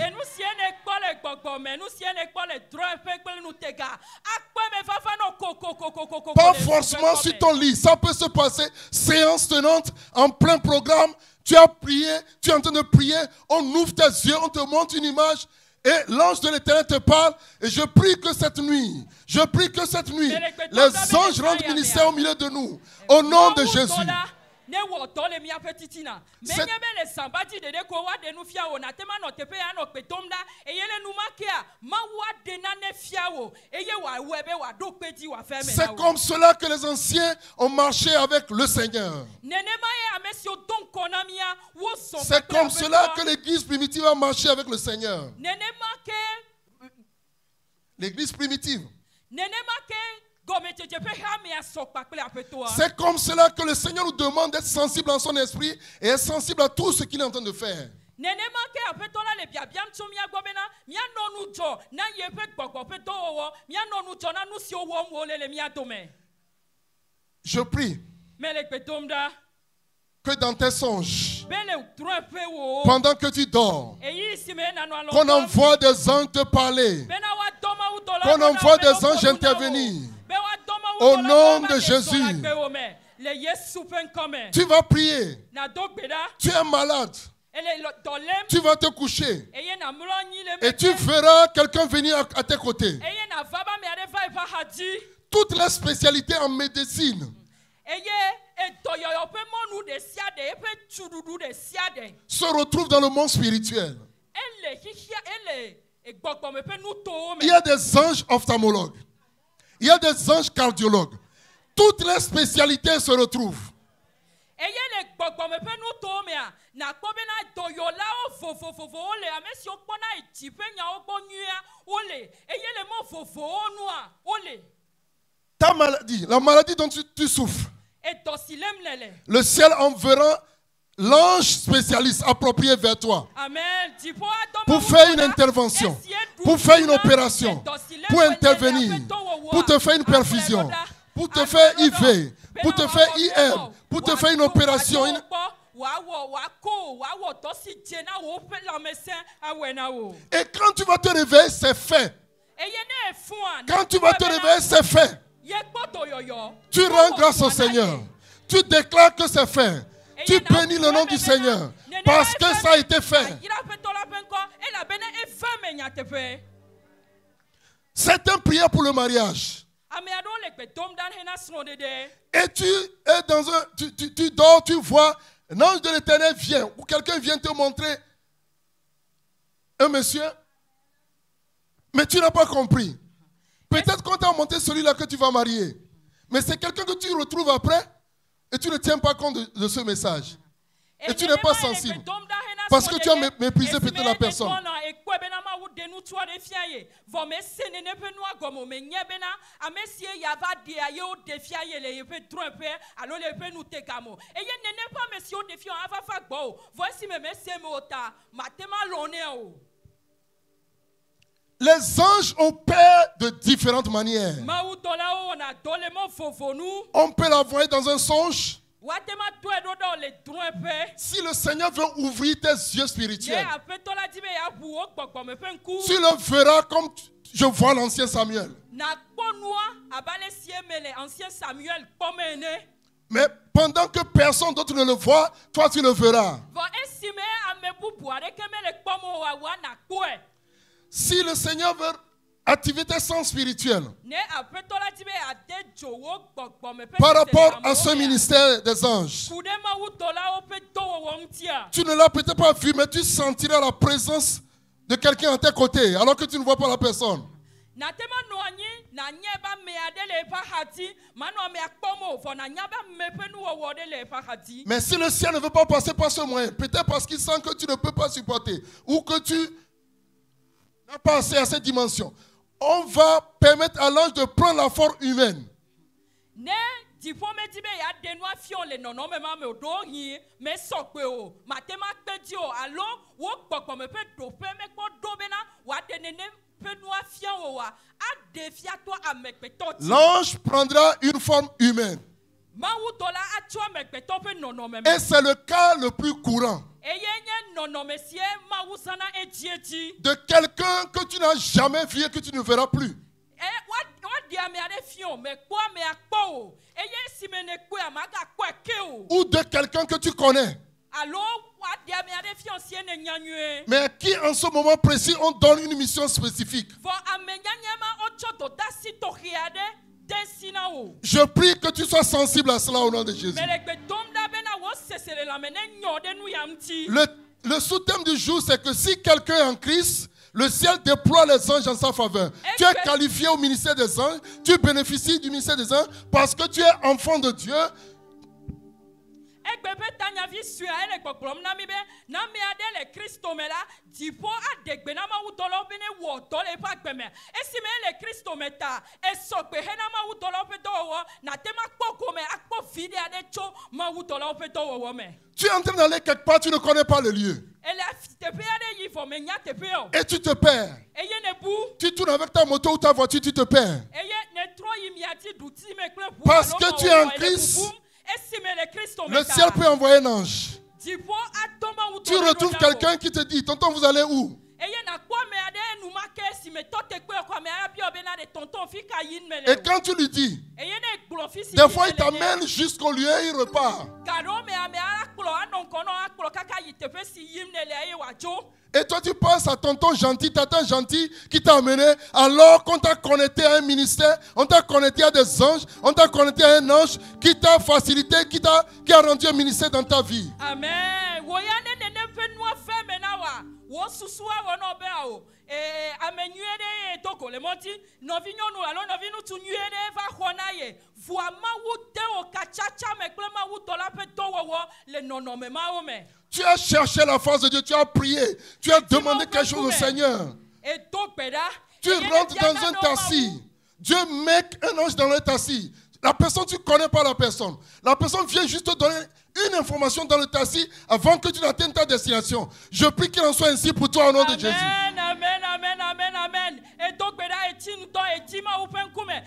Pas forcément sur ton lit. Ça peut se passer séance tenante en plein programme. Tu as prié, tu es en train de prier. On ouvre tes yeux, on te montre une image. Et l'ange de l'éternel te parle. Et je prie que cette nuit, je prie que cette nuit, les anges rendent ministère au milieu de nous. Au nom de Jésus. C'est- comme cela que les anciens ont marché avec le Seigneur. wozɔ C'est comme cela que l'église primitive a marché avec le Seigneur. L'église primitive. C'est comme cela que le Seigneur nous demande d'être sensible en son esprit et être sensible à tout ce qu'il est en train de faire. Je prie mele gbe dom ɖa que dans tes songes, pendant que tu dors, qu'on envoie des anges te parler. Qu'on envoie des anges intervenir. Au nom de Jésus. Tu vas prier. Tu es malade. Tu vas te coucher. Et tu verras quelqu'un venir à, tes côtés. Toutes les spécialités en médecine ɖe se retrouvent dans le monde spirituel. Il y a des anges ophtalmologues. Il y a des anges cardiologues. Toutes les spécialités se retrouvent. Ta maladie, la maladie dont tu, tu souffres, le ciel enverra l'ange spécialiste approprié vers toi. Pour faire une intervention, pour faire une opération, pour intervenir, pour te faire une perfusion, pour te faire IV, pour te faire IM, pour te faire une opération. une- Et quand tu vas te réveiller, c'est fait. efua Quand tu vas te réveiller, c'est fait. Tu rends grâce au Seigneur. Tu déclares que c'est fait. Tu bénis le nom du Seigneur. Parce que ça a été fait. nyateƒe Certains prièrent pour le mariage. Et tu es dans un. Tu, tu- tu dors, tu vois, un ange de l'éternel vient, ou quelqu'un vient te montrer un monsieur, mais tu n'as pas compris. Peut-être qu'on t'a montré celui-là que tu vas marier, mais c'est quelqu'un que tu retrouves après et tu ne tiens pas compte de, de ce message. Et tu n'es pas sensible. Parce que tu as mé- méprisé peut-être la personne. Les anges opèrent de différentes manières. On peut la voir dans un songe. Si le Seigneur veut ouvrir tes yeux ye spirituels, tu le verras comme je vois l'ancien Samuel. Mais pendant que personne d'autre ne le voit, toi tu le verras. Si le Seigneur veut activer tes sens spirituels par rapport à ce ministère des anges, tu ne l'as peut-être pas vu, mais tu sentiras la présence de quelqu'un à tes côtés alors que tu ne vois pas la personne. Mais si le ciel ne veut pas passer par ce moyen, peut-être parce qu'il sent que tu ne peux pas supporter ou que tu n'as pas assez à cette dimension, on va permettre à l'ange de prendre la forme humaine. L'ange prendra une forme humaine. Et c'est le cas le plus courant. de quelqu'un que tu n'as jamais vu et que tu ne verras plus. Ou de quelqu'un que tu connais. Mais à qui en ce moment précis on donne une mission spécifique. Je prie que tu sois sensible à cela au nom de Jésus. le sous-thème du jour, c'est que si quelqu'un est en Christ, le ciel déploie les anges en sa faveur. Tu es qualifié au ministère des anges, tu bénéficies du ministère des anges parce que tu es enfant de Dieu. Egbe be tanyavi sue ele gbɔgblɔm na mi be na ame aɖe le kristo me la dziƒo aɖe gbe na mawudɔlawo be ne wɔ dɔ le eƒe agbe me esime ele kristo me ta esɔ gbe hena mawudɔlawo ƒe dɔwɔwɔ nate ma kpɔ gome akpɔ vi ɖe aɖe tso mawudɔlawo ƒe dɔwɔwɔ me Tu es en train d'aller quelque part, tu ne connais pas le lieu. Et tu te perds. Tu tournes avec ta moto ou ta voiture, tu te perds. Parce que tu es en Christ, le ciel peut envoyer un ange. Tu retrouves quelqu'un qui te dit, tonton, vous allez où? Et quand tu lui dis, des fois il t'amène jusqu'au lieu et il repart. Et toi, tu penses à tonton gentil, tata gentil qui t'a amené alors qu'on t'a connecté à un ministère, on t'a connecté à des anges, on t'a connecté à un ange qui t'a facilité, qui, t'a, qui a rendu un ministère dans ta vie. amen wò ya ne nene ƒe nua fɛ me na wa wò susua wɔ nɔ be awo ee ame nyuie ɖe ye do go le mɔti nɔvi nyɔnu alo nɔvi ŋutsu nyuie ɖe va xɔ na ye vua mawu de wo katsatsa me kple mawu dɔla ƒe dɔwɔwɔ le nɔnɔme mawo me. Tu as cherché la face de Dieu, tu as prié, tu as demandé quelque chose au Seigneur. Tu rentres dans un taxi. Dieu met un ange dans le taxi. La personne, tu ne connais pas la personne. La personne vient juste te donner une information dans le taxi avant que tu n'atteignes ta destination. Je prie qu'il en soit ainsi pour toi au nom de Jésus. Amen amen amen amen. Edo gbe ɖa eti ŋutɔ eti ŋkume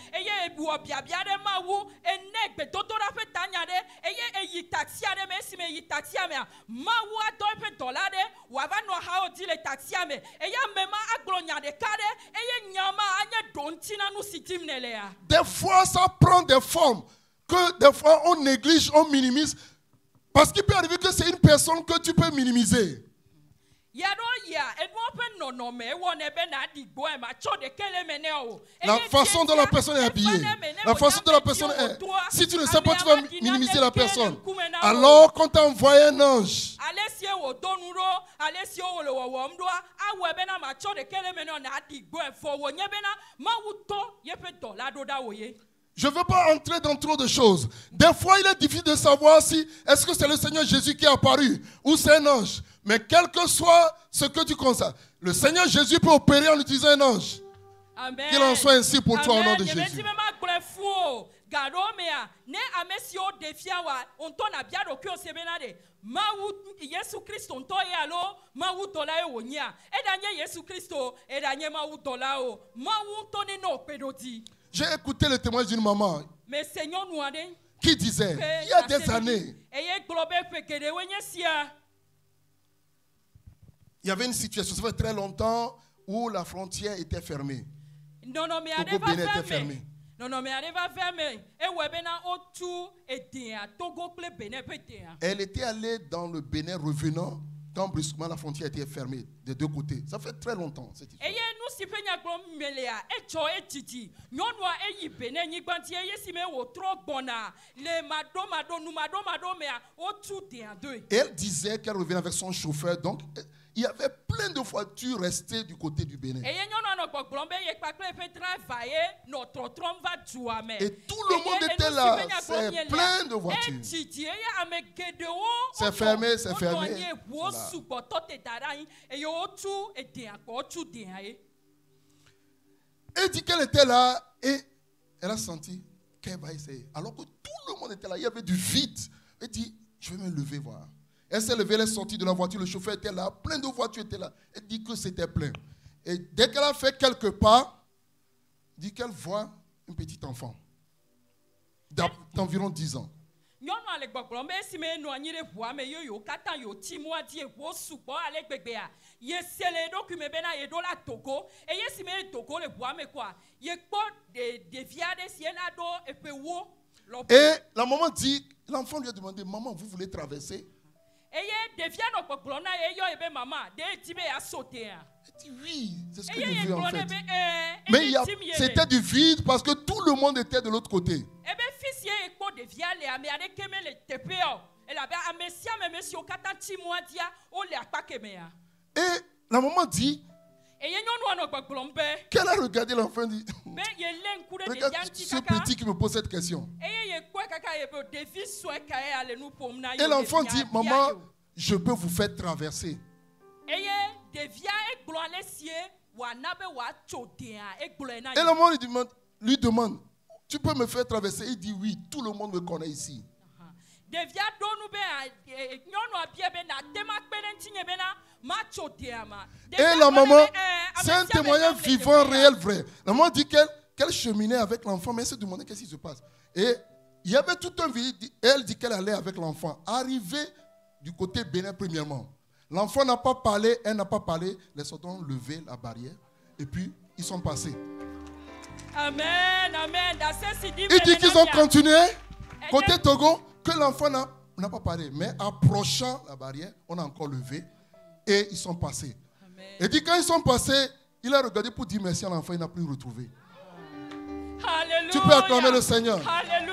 ene gbedodoɖa ƒe tanya ɖe eye eyi taxi aɖe me esime eyi taxia mea mawu adɔ eƒe dɔla ɖe wòava nɔ hawo dzi le taxia me eye ame ma ma. Des fois, ça prend des formes que des fois on néglige, on minimise. Parce qu'il peut arriver que c'est une personne que tu peux minimiser. La façon dont la personne est efa habillée, la façon dont la personne est. Si tu ne sais pas, tu vas minimiser la le personne. Alors, quand tu as envoyé un ange, je ne veux pas entrer dans trop de choses. Des fois, il est difficile de savoir si est-ce que c'est le Seigneur Jésus qui est apparu ou c'est un ange. Mais quel que soit ce que tu constates, le Seigneur Jésus peut opérer en utilisant un ange. Amen. Qu'il en soit ainsi pour toi au nom de Jésus. J'ai écouté le témoignage d'une maman qui disait, il y a des années, il y avait une situation, ça fait très longtemps, où la frontière était fermée. aɖe Togo va Benin était fermé. benin ƒe dea. Elle était allée dans le Bénin revenant quand brusquement la frontière était fermée des deux côtés. Ça fait très longtemps. cette histoire. Et elle disait qu'elle revenait avec son chauffeur. Donc, il y avait plein de voitures restées du côté du Bénin. Et tout le monde était là, c'est plein de voitures. C'est fermé, c'est fermé. Voilà. Elle dit qu'elle était là et elle a senti qu'elle va essayer. Alors que tout le monde était là, il y avait du vide. Elle dit, je vais me lever voir. Elle s'est levée, elle est sortie de la voiture, le chauffeur était là, plein de voitures étaient là. Elle dit que c'était plein. Et dès qu'elle a fait quelques pas, dit qu'elle voit un petit enfant d'environ 10 ans. Et la maman dit, l'enfant lui a demandé, maman, vous voulez traverser? Elle dit, oui, c'est ce que ye veux en fait. ɛɛ Mais c'était du vide parce que tout le monde était de l'autre côté. Et la maman dit, qu'elle a regardé l'enfant et dit, ce petit qui me pose cette question. Et l'enfant dit, maman, je peux vous faire traverser. Et lui demande, lui demande, tu peux me faire traverser? Il dit, oui, tout le monde me connaît ici. Be be Et Ɖevia la gblɔ nɛ maman, "Eh, c'est un témoignage vivant, teƒea." réel, vrai. La maman dit qu'elle qu'elle cheminait avec l'enfant, mais elle se demandait qu'est-ce qui se passe. Et il y avait tout un vide. Elle dit qu'elle allait avec l'enfant. Arrivée du côté Bénin, premièrement. L'enfant n'a pas parlé, elle n'a pas parlé. Les soldats ont levé la barrière. Et puis, ils sont passés. amen amen Il dit qu'ils ont continué côté Togo, que l'enfant n'a pas parlé. Mais approchant la barrière, on a encore levé et ils sont passés. Amen. Et dit quand ils sont passés, il a regardé pour dire merci à l'enfant, il n'a plus retrouvé. Tu peux acclamer le Seigneur. Alléluia.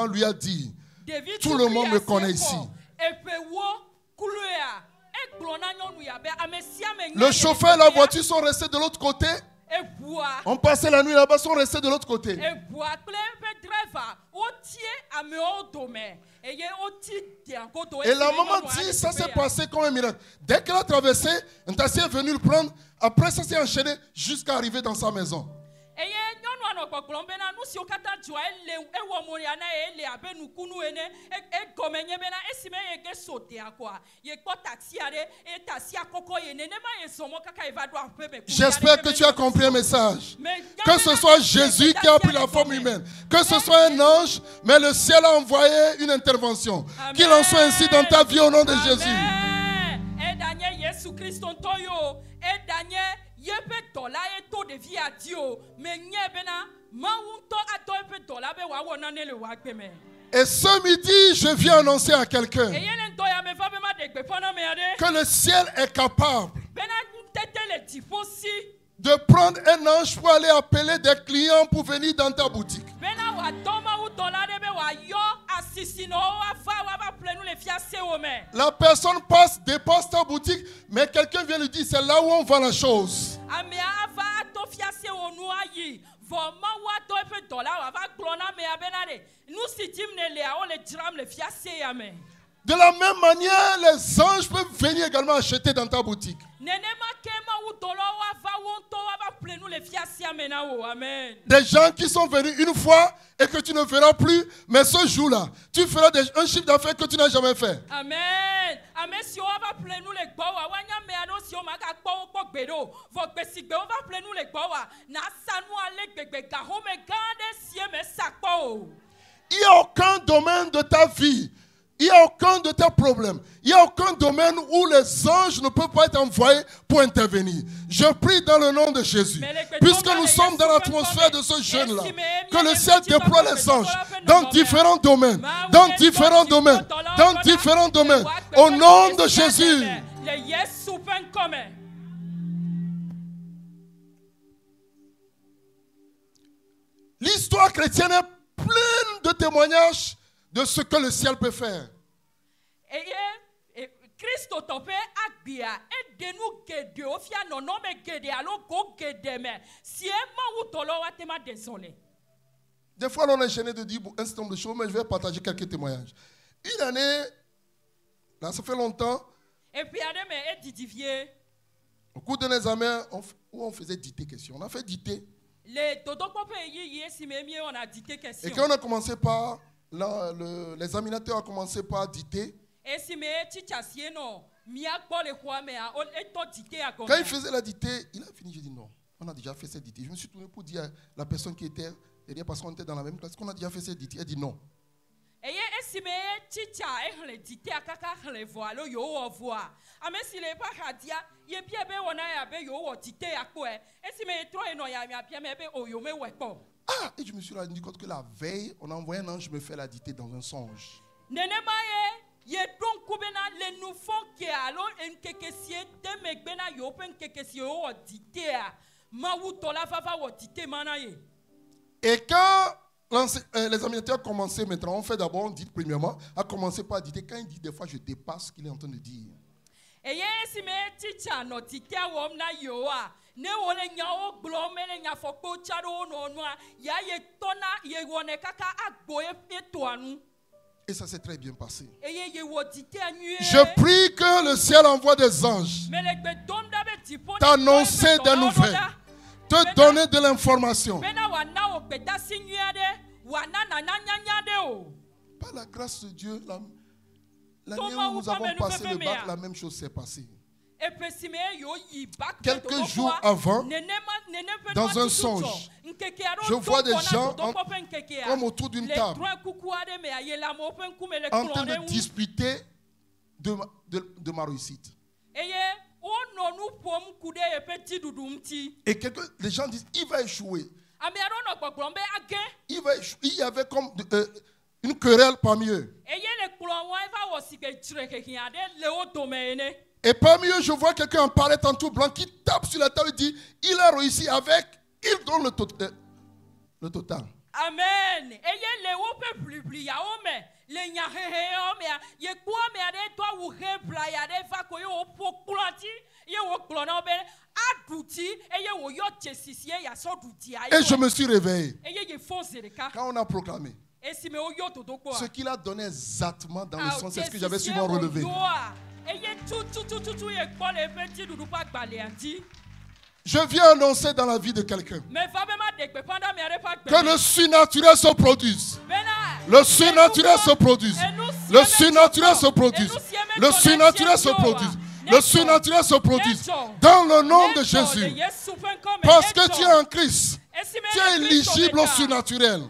lui a dit, Tout le monde me connaît ici. ame nya le chauffeur et la voiture sont restés de l'autre côté. On passait la nuit là-bas, sont restés de l'autre côté. Et la maman dit, ça s'est passé comme un miracle. Dès qu'elle a traversé, un taxi est venu le prendre. Après, ça s'est enchaîné jusqu'à arriver dans sa maison. Eye nyɔnua nɔ gbɔgblɔm bena nu siwo katã dzɔa ele ewɔ mo ya na ye ele abe nukunu ene egɔme nye bena esime ye ge so dea koa ye kpɔ taxia ɖe eye taxia kɔkɔ ye nenema ye zɔ mɔ kaka ye va ɖo aƒe me Kpo J'espère que tu as compris un message. Que ce soit Jésus qui a pris la forme humaine, que ce soit un ange, mais le ciel a envoyé une intervention. Qu'il en soit ainsi dans ta vie au nom de Jésus. Yesu Et ce midi, je viens annoncer à quelqu'un que le ciel est capable de prendre un ange pour aller appeler des clients pour venir dans ta boutique. La personne passe, dépasse ta boutique, mais quelqu'un vient lui dire c'est là où on vend la chose. Vɔ mawu adɔ eƒe dɔla wòava gblɔ na amea bena ɖe nu si dim ne lea wole dzram le fiase ya me De la même manière, les anges peuvent venir également acheter dans ta boutique. Des gens qui sont venus une fois et que tu ne verras plus, mais ce jour-là, tu feras des- un chiffre d'affaires que tu n'as jamais fait. amen. Il n'y a aucun domaine de ta vie, il n'y a aucun de tes problèmes, il n'y a aucun domaine où les anges ne peuvent pas être envoyés pour intervenir. Je prie dans le nom de Jésus, puisque nous sommes dans l'atmosphère de ce jeune-là, que le ciel déploie les anges dans différents domaines, dans différents domaines, dans différents domaines, au nom de Jésus. L'histoire chrétienne est pleine de témoignages de ce que le ciel peut faire. Eye e- kristotɔ ƒe agbea geɖewo fia nɔnɔme geɖe alo go geɖe me. Sie mawutɔlɔ woate ma ɖe zɔ le Des fois, on est gêné de dire un certain nombre de choses, mais je vais partager quelques témoignages. Une année, là, ça fait longtemps, edidi vie au cours d'un examen on f- où on faisait dicter question, on a fait dicter. miewɔna dite Et question. quand on a commencé par, l'examinateur a commencé par dicter, quand il faisait la dictée, il a fini, j'ai dit non, on a déjà fait cette dictée. Je me suis tourné pour dire à la personne qui était derrière, parce qu'on était dans la même classe, qu'on a déjà fait cette dictée. Elle dit non. Ah, et je me suis rendu compte que la veille, on a envoyé un ange me faire la dictée dans un songe. nenema ye yeɖo ŋku bena le nu fɔ ke alo nkeke sie de megbe na yewo ƒe nkeke si yewowɔ ditea mawutɔ la vava wɔ dite ma na ye Et quand euh, l'examinateur a commencé maintenant, on fait d'abord, on dit premièrement, a commencé par dicter. Quand il dit des fois, je dépasse ce qu'il est en train de dire. Et ça s'est très bien passé. Je prie que le ciel envoie des anges, T'annoncer des nouvelles. te donner de l'information. Par la grâce de Dieu, la- nous avons passé le bac, la même chose s'est passée. Quelques jours avant, dans un songe, je vois des gens en- comme autour d'une le table. en train de disputer de ma, de- de ma réussite. ŋuti Et quelques, les gens disent, il va échouer. age Il, va échouer. il y avait comme euh, une querelle parmi eux. Et parmi eux, je vois quelqu'un en tout blanc qui tape sur la table et dit, il a réussi avec, il donne le, tot- euh, le total. amen Et je me suis réveillé. Quand on a proclamé, ce qu'il a donné exactement dans le Ah, sens, c'est ce que j'avais souvent relevé. Je viens annoncer dans la vie de quelqu'un que le surnaturel se produise. Le surnaturel se produise. Le surnaturel se produise. Le surnaturel se produise. Le surnaturel se produise. Dans le nom de Jésus. Parce que tu es en Christ. Tu es éligible au surnaturel.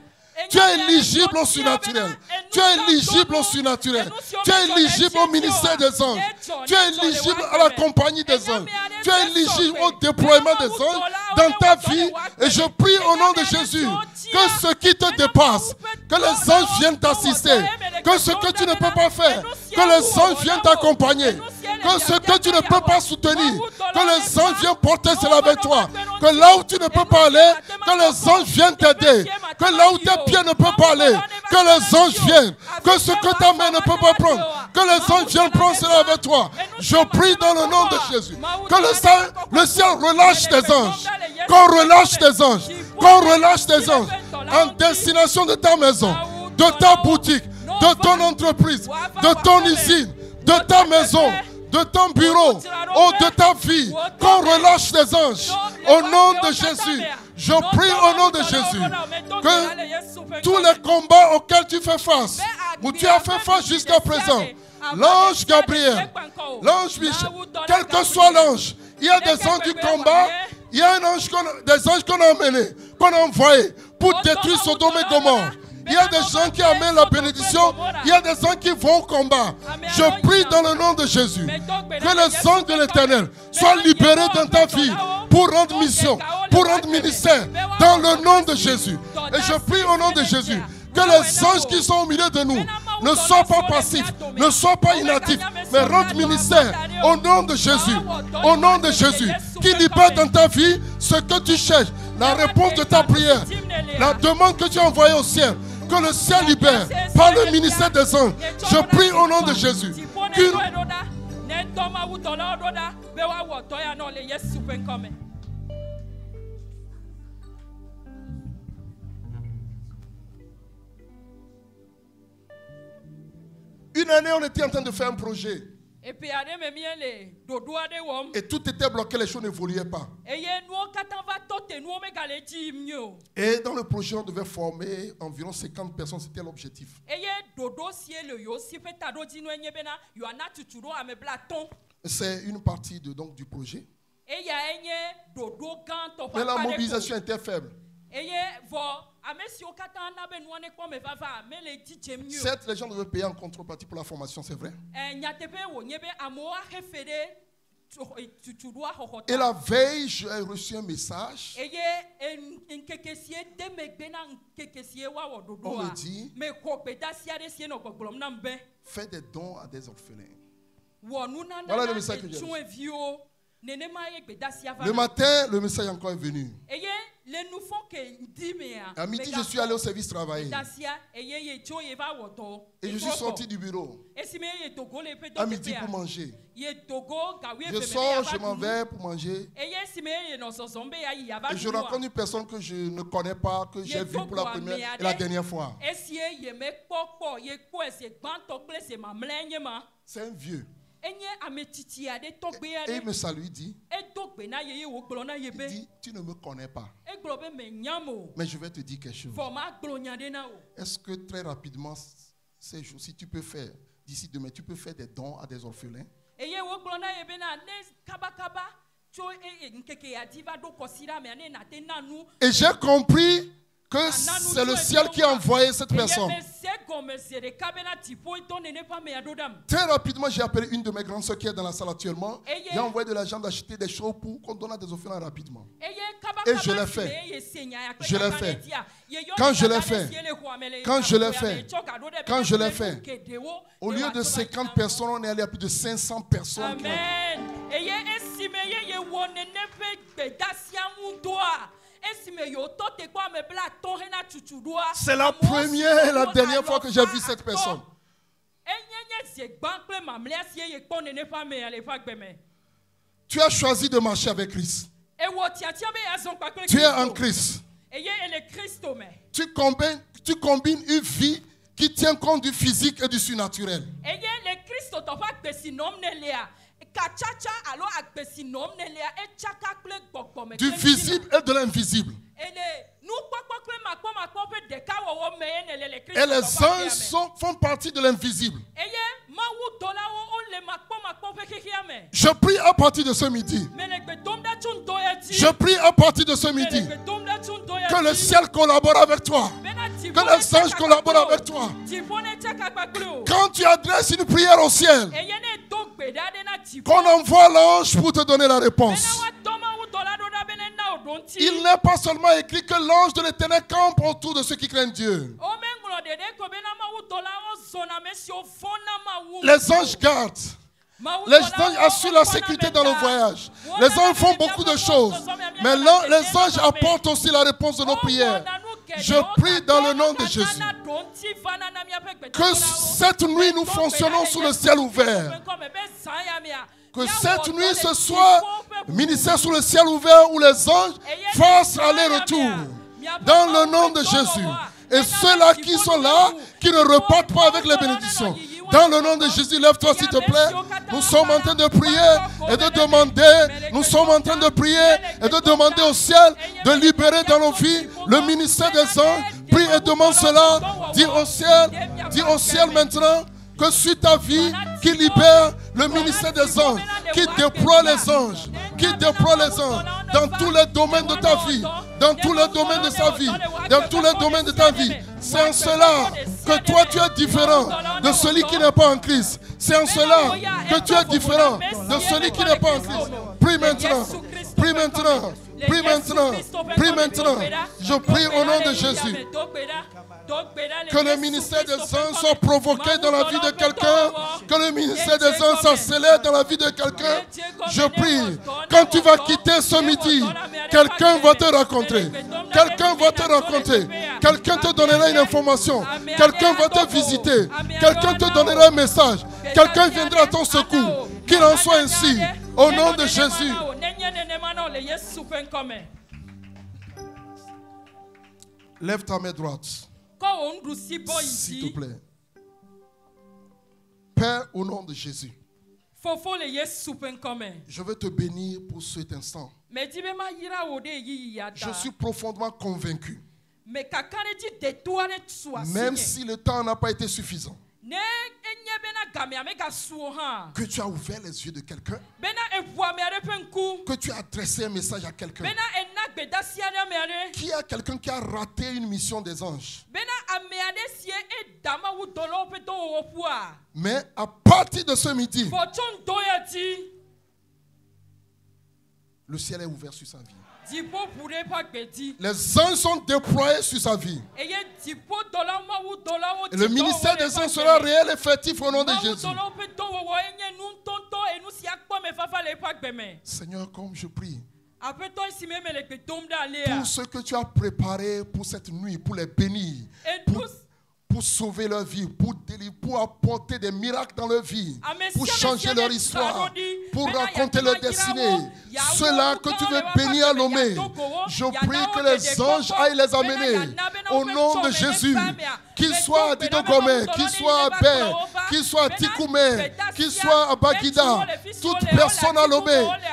Tu es éligible au surnaturel. Tu es éligible au surnaturel. Tu es éligible au ministère des anges. Tu es éligible à la compagnie des anges. Tu es éligible au déploiement des anges dans ta vie. Et je prie au nom de Jésus que ce qui te dépasse, que les anges viennent t'assister. Que ce que tu ne peux pas faire, que les anges viennent t'accompagner. Que ce que tu ne peux pas soutenir, que les anges viennent porter cela avec toi. Que là où tu ne peux pas aller, que les anges viennent t'aider. Que là où tes pieds ne peuvent pas aller, que les anges viennent. Que ce que ta main ne peut pas prendre, que les anges viennent prendre cela avec toi. Je prie dans le nom de Jésus. Que le ciel, relâche tes anges. Qu'on relâche tes anges. Qu'on relâche tes anges. En destination de ta maison, de ta boutique, de ton entreprise, de ton usine, de ta maison, de ton bureau, ou de ta vie, qu'on relâche tes anges. Au nom de Jésus, je prie au nom de Jésus que tous les combats auxquels tu fais face, où tu as fait face jusqu'à présent, l'ange Gabriel, l'ange Michel, quel que soit l'ange, il y a des anges du combat, il y a un ange des anges qu'on a emmenés, qu'on a envoyés pour détruire Sodome et Gomorre. Il y a des gens qui amènent la bénédiction. Il y a des gens qui vont au combat. Je prie dans le nom de Jésus que les anges de l'éternel soient libérés dans ta vie pour rendre mission, pour rendre ministère. dans le nom de Jésus. Et je prie au nom de Jésus que les anges qui sont au milieu de nous ne soient pas passifs, ne soient pas inactifs, mais rendent ministère. au nom de Jésus. Au nom de Jésus, qui libère dans ta vie ce que tu cherches, la réponse de ta prière, la demande que tu as envoyée au ciel, que le ciel libère par le ministère des anges. Je prie au nom de Jésus qu'une Une année, on était en train de faire un projet. Et tout était bloqué, les choses n'évoluaient pas. Et dans le projet, on devait former environ 50 personnes, c'était l'objectif. C'est une partie de, donc, du projet. Mais la mobilisation était faible. Certes, les gens devaient payer en contrepartie pour la formation, c'est vrai. Eh, Et la veille, j'ai reçu un message. On me dit- Fais des dons à des orphelins. Voilà le message que j'ai Le matin, le message est encore venu. Mea À midi, je suis allé au service travailler. Et je suis sorti du bureau. À midi pour manger. Je sors, je m'en vais pour manger. Et je nua, rencontre une personne que je ne connais pas, que j'ai vue pour la première et la dernière fois. C'est un vieux. Et il aɖe me salue, il dit, il dit, tu ne me connais pas, o mais je vais te dire quelque chose. Est-ce que très rapidement, ces jours, si tu peux faire, d'ici demain, tu peux faire des dons à des orphelins? Et j'ai compris que c'est le ciel qui a envoyé cette personne. Très rapidement, j'ai appelé une de mes grandes soeurs qui est dans la salle actuellement. J'ai envoyé de l'argent d'acheter des choses pour qu'on donne à des orphelins rapidement. Et je l'ai fait. Je l'ai fait. Quand je l'ai fait. Quand je l'ai fait. Quand je l'ai fait. Au lieu de va 50 dzina. personnes, on est allé à plus de 500 personnes. amen C'est la première et la dernière fois que j'ai vu cette personne. Tu as choisi de marcher avec Christ. kpakple Tu es en Kristo. Christ. kristo me Tu combines, tu combines une vie qui tient compte du physique et du surnaturel. Gbɔgbɔme Du visible et de l'invisible. Et les me. sont- font partie de l'invisible. Je prie à partir de ce midi. Je prie à partir de ce midi que le ciel collabore avec toi. Que les anges collaborent avec toi. Quand tu adresses une prière au ciel, qu'on envoie l'ange pour te donner la réponse. Il n'est pas seulement écrit que l'ange de l'éternel campe autour de ceux qui craignent Dieu. Les anges gardent. Les anges assurent la sécurité dans le voyage. Les anges font beaucoup de choses. Mais les anges apportent aussi la réponse de nos prières. Je prie dans le nom de Jésus Que cette nuit, nous fonctionnons sous le ciel ouvert. Que cette nuit, ce soit ministère sous le ciel ouvert où les anges fassent aller-retour. Dans le nom de Jésus. Et ceux-là qui sont là, qui ne repartent pas avec les bénédictions. Dans le nom de. Jésus, lève-toi s'il te plaît. Nous sommes en train de prier et de demander, nous sommes en train de prier et de demander au ciel de libérer dans nos vies le ministère des anges. Prie et demande cela. Dis au ciel, dis au ciel maintenant que sur ta vie, qui libère le ministère des anges, qui déploie les anges, qui déploie les anges dans tous les domaines de ta vie, dans tous les domaines de sa vie, dans tous les domaines de ta vie. C'est en cela que toi tu es différent de celui qui n'est pas en Christ. C'est en cela que tu es différent de celui qui n'est pas en Christ. Prie maintenant, prie maintenant, prie maintenant, prie maintenant. Je prie au nom de Jésus. Que le ministère des anges soit provoqué dans la vie de quelqu'un. Que le ministère des anges s'accélère dans la vie de quelqu'un. Je prie. Quand tu vas quitter ce midi, quelqu'un va te rencontrer. Quelqu'un va te rencontrer. Quelqu'un te donnera une information. Quelqu'un va te visiter. Quelqu'un te donnera un message. Quelqu'un viendra à ton secours. Qu'il en soit ainsi, au nom de Jésus. Lève ta main droite, s'il te plaît. Père, au nom de Jésus, je veux te bénir pour cet instant. Je suis profondément convaincu, même si le temps n'a pas été suffisant, que tu as ouvert les yeux de quelqu'un, que tu as adressé un message à quelqu'un, y a quelqu'un qui a raté une mission des anges? ƒua. Mais à partir de ce midi, le ciel est ouvert sur sa vie. Les anges sont déployés sur sa vie. Et le ministère des anges sera réel et effectif au nom de Jésus. Seigneur, comme je prie, tout ce que tu as préparé pour cette nuit, pour les bénir, pour, pour sauver leur vie, pour, délivrer, pour apporter des miracles dans leur vie, Ame pour changer leur histoire, pour raconter leur destinée. Ceux-là que tu veux bénir à nommer, je prie que les anges aillent les amener au nom de Jésus. Qu'ils soient à to gbe Dido na ma Gomez, wo qu'ils soient à va. qu'ils soient à Tikoumé, qu'ils soient à Bagida, toute personne à le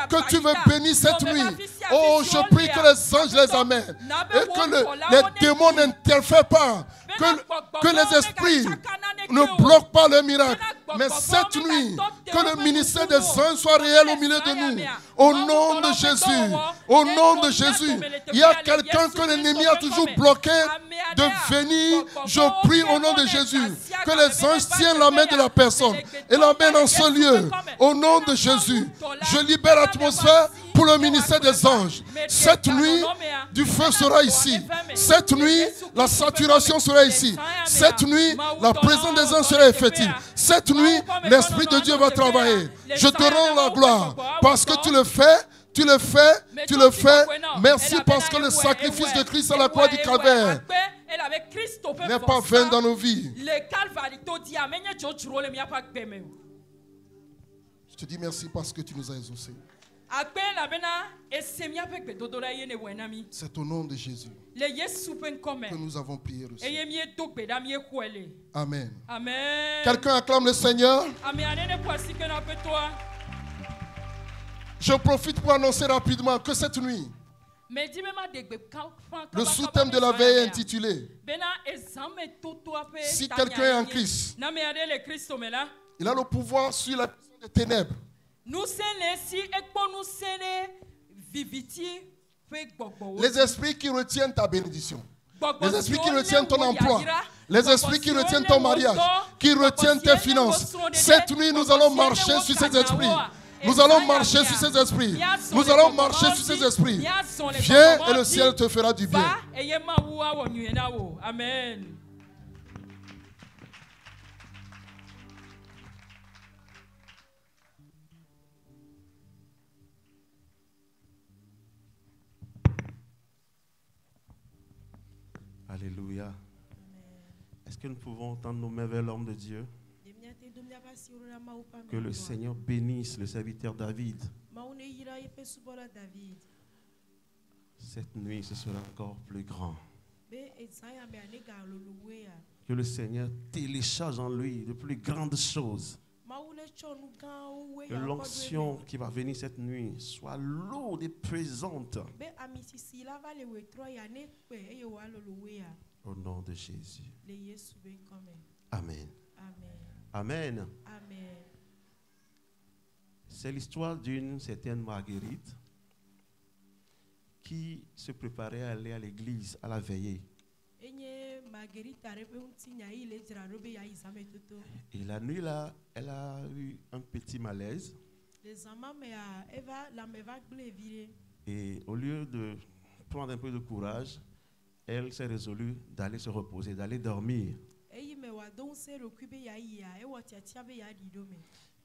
que tu veux bénir cette nuit. Oh, je prie que les anges les amènent et que le- les démons n'interfèrent pas, que, les esprits ne bloquent pas le miracle. Mais cette nuit, que le ministère des anges soit réel au milieu de nous. Au nom de Jésus, au nom de Jésus, il y a quelqu'un que l'ennemi a toujours bloqué de venir. Je prie au nom de Jésus que les anges tiennent la main de la personne et l'amènent dans ce lieu. Au nom de Jésus, je libère l'atmosphère pour le ministère des anges. Cette nuit, du feu sera ici. Cette nuit, la saturation sera ici. Cette nuit, la présence des anges sera effective. Cette nuit, l'Esprit de Dieu va travailler. Je te rends la gloire parce que tu le fais. Tu le fais, tu le fais. Merci parce que le sacrifice de Christ à la croix du calvaire n'est pas vain dans nos vies. Je te dis merci parce que tu nous as exaucés. C'est au nom de Jésus que nous avons prié le Amen. amen Quelqu'un acclame le Seigneur? Je profite pour annoncer rapidement que cette nuit, le sous-thème de la veille est intitulé Si quelqu'un est en. Christ. Il a le pouvoir sur la puissance des ténèbres. Les esprits qui retiennent ta bénédiction. Les esprits qui retiennent ton emploi. Les esprits qui retiennent ton mariage. Qui retiennent tes finances. Cette nuit, nous allons marcher sur ces esprits. Nous allons marcher sur ces esprits. Nous allons marcher sur ces esprits. Viens et le ciel te fera du bien. Amen. Alléluia. Est-ce que nous pouvons tendre nos mains vers l'homme de Dieu? Que le Seigneur bénisse le serviteur David. Cette nuit, ce sera encore plus grand. Que le Seigneur télécharge en lui de plus grandes choses. Que l'onction qui va venir cette nuit soit lourde et présente au nom de Jésus. Amen. Amen. C'est l'histoire d'une certaine Marguerite qui se préparait à aller à l'église à la veillée. Et la nuit là, elle a eu un petit malaise. ɖe Et au lieu de prendre un peu de courage, elle s'est résolue d'aller se reposer, d'aller dormir.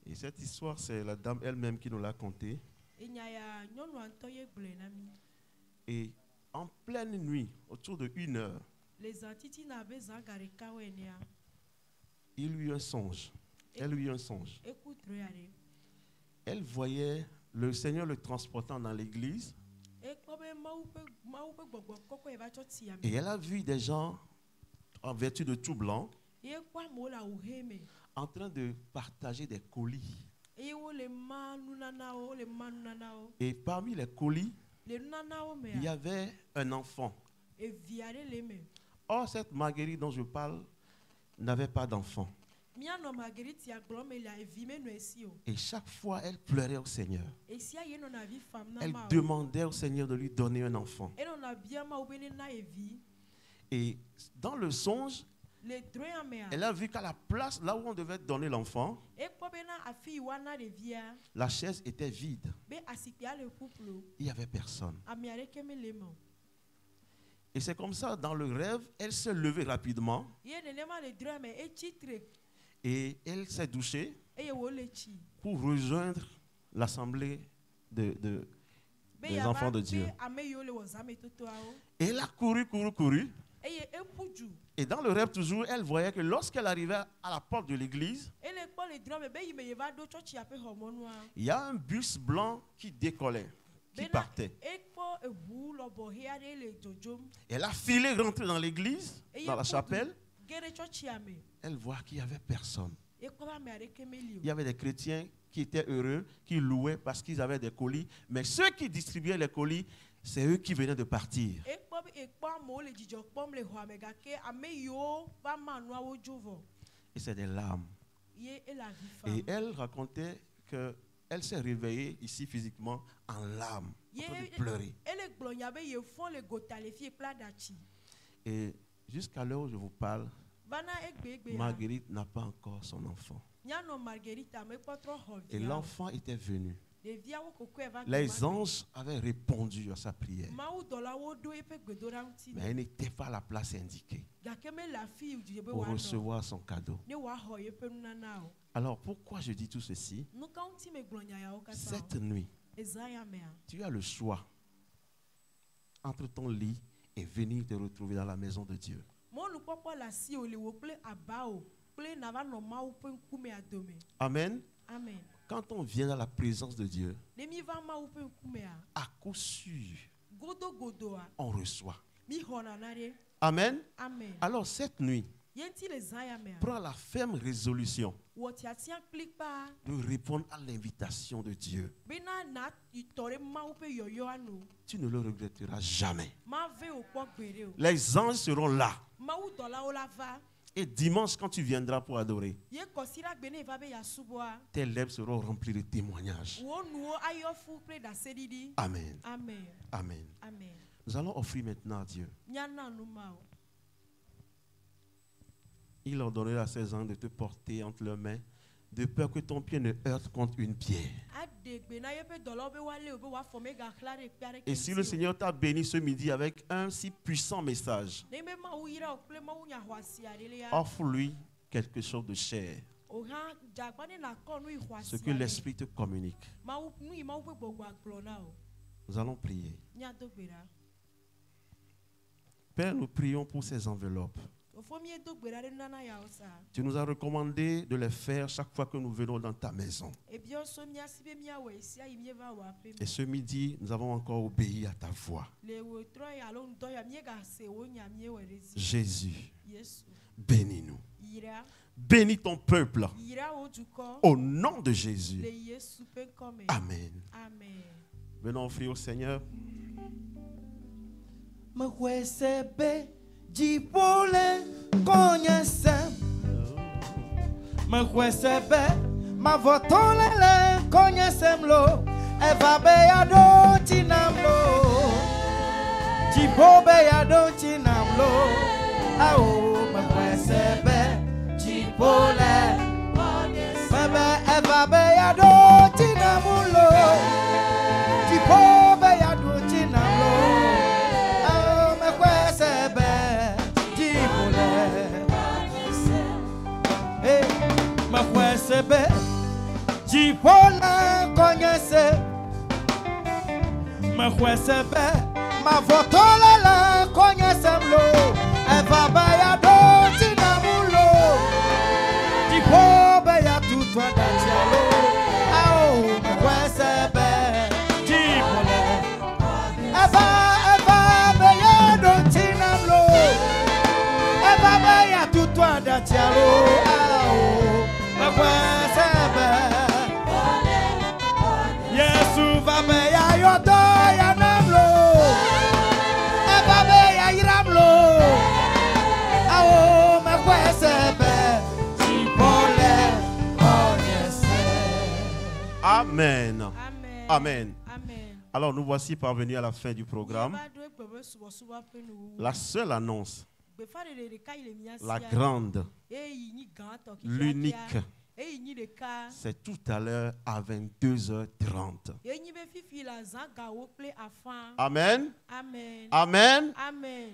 Et cette histoire, c'est la dame elle-même qui nous l'a contée. Et en pleine nuit, autour de une heure, il eut un songe. Elle eut un songe. elle voyait le Seigneur le transportant dans l'église et elle a vu des gens en vertu de tout blanc en train de partager des colis. Et parmi les colis, il y avait un enfant. Or, cette Marguerite dont je parle n'avait pas d'enfant. Et chaque fois, elle pleurait au Seigneur. Elle demandait au Seigneur de lui donner un enfant. Et dans le songe, elle a vu qu'à la place là où on devait donner l'enfant, ɖevia la chaise était vide. Il n'y avait personne. ame aɖeke mele eme o Et c'est comme ça, dans le rêve, elle s'est levée rapidement. Et elle s'est douchée pour rejoindre l'assemblée de, de- be Des enfants de Dieu. Et elle a couru, couru, couru. Et dans le rêve, toujours, elle voyait que lorsqu'elle arrivait à la porte de l'église, ele kpɔ le drɔ̃ me be yi me yeva ɖo tsɔtsia ƒe xɔmɔnua il y a un bus blanc qui décollait, qui partait. Elle a filé rentrer dans l'église, dans la chapelle. Elle voit qu'il n'y avait personne. Il y avait des chrétiens qui étaient heureux, qui louaient parce qu'ils avaient des colis. Mais ceux qui distribuaient les colis, c'est eux qui venaient de partir. Et c'est des larmes. Et elle racontait qu'elle s'est réveillée ici physiquement en larmes, en train de pleurer. Et jusqu'à l'heure où je vous parle, egbegbea Marguerite n'a pas encore son enfant. Et l'enfant était venu. Les anges avaient répondu à sa prière. ŋuti Mais elle n'était pas à la place indiquée pour recevoir son cadeau. Alors pourquoi je dis tout ceci? Cette nuit, tu as le choix entre ton lit et venir te retrouver dans la maison de Dieu. Amen. amen. Quand on vient dans la présence de Dieu, à. coup sûr, on ɖe Amen. amen. Alors cette nuit, prends la ferme résolution de répondre à l'invitation de Dieu. Tu ne le regretteras jamais. Les anges seront là. Et dimanche, quand tu viendras pour adorer, tes lèvres seront remplies de témoignages. amen Amen. amen Nous allons offrir maintenant à Dieu. Il ordonnera à ses anges de te porter entre leurs mains, de peur que ton pied ne heurte contre une pierre. Et si le. Seigneur t'a béni ce midi avec un si puissant message, Oh. offre-lui quelque chose de cher, ce que l'Esprit te communique. mawu nu yi mawu ƒe gbɔgbɔa gblɔ na o Nous allons prier. Père, nous prions pour ces enveloppes. Tu nous as recommandé de les faire chaque fois que nous venons dans ta maison. aƒe Et ce midi, nous avons encore obéi à ta voix. Jésus, bénis-nous. Bénis ton peuple. Au nom de Jésus. Amen. amen Venons offrir au Seigneur. Mehwese be dziƒo le kɔnye sem. Mehwese be mavɔtɔ le le kɔnye sem lo. Eva be yeaɖo ŋuti nam lo. Dziƒo be yeaɖo ŋuti nam lo. Awo mehwese be dziƒo le mebe eva be yeaɖo ŋuti nam lo. Dziƒo le kɔnye se. Mehwese be mavɔtɔ le le kɔnye sem lo. Eva be Amen. Amen. Alors nous voici parvenus à la fin du programme. La seule annonce, la grande, l'unique, c'est tout à l'heure à 22h30. Amen. Amen. Amen. Amen.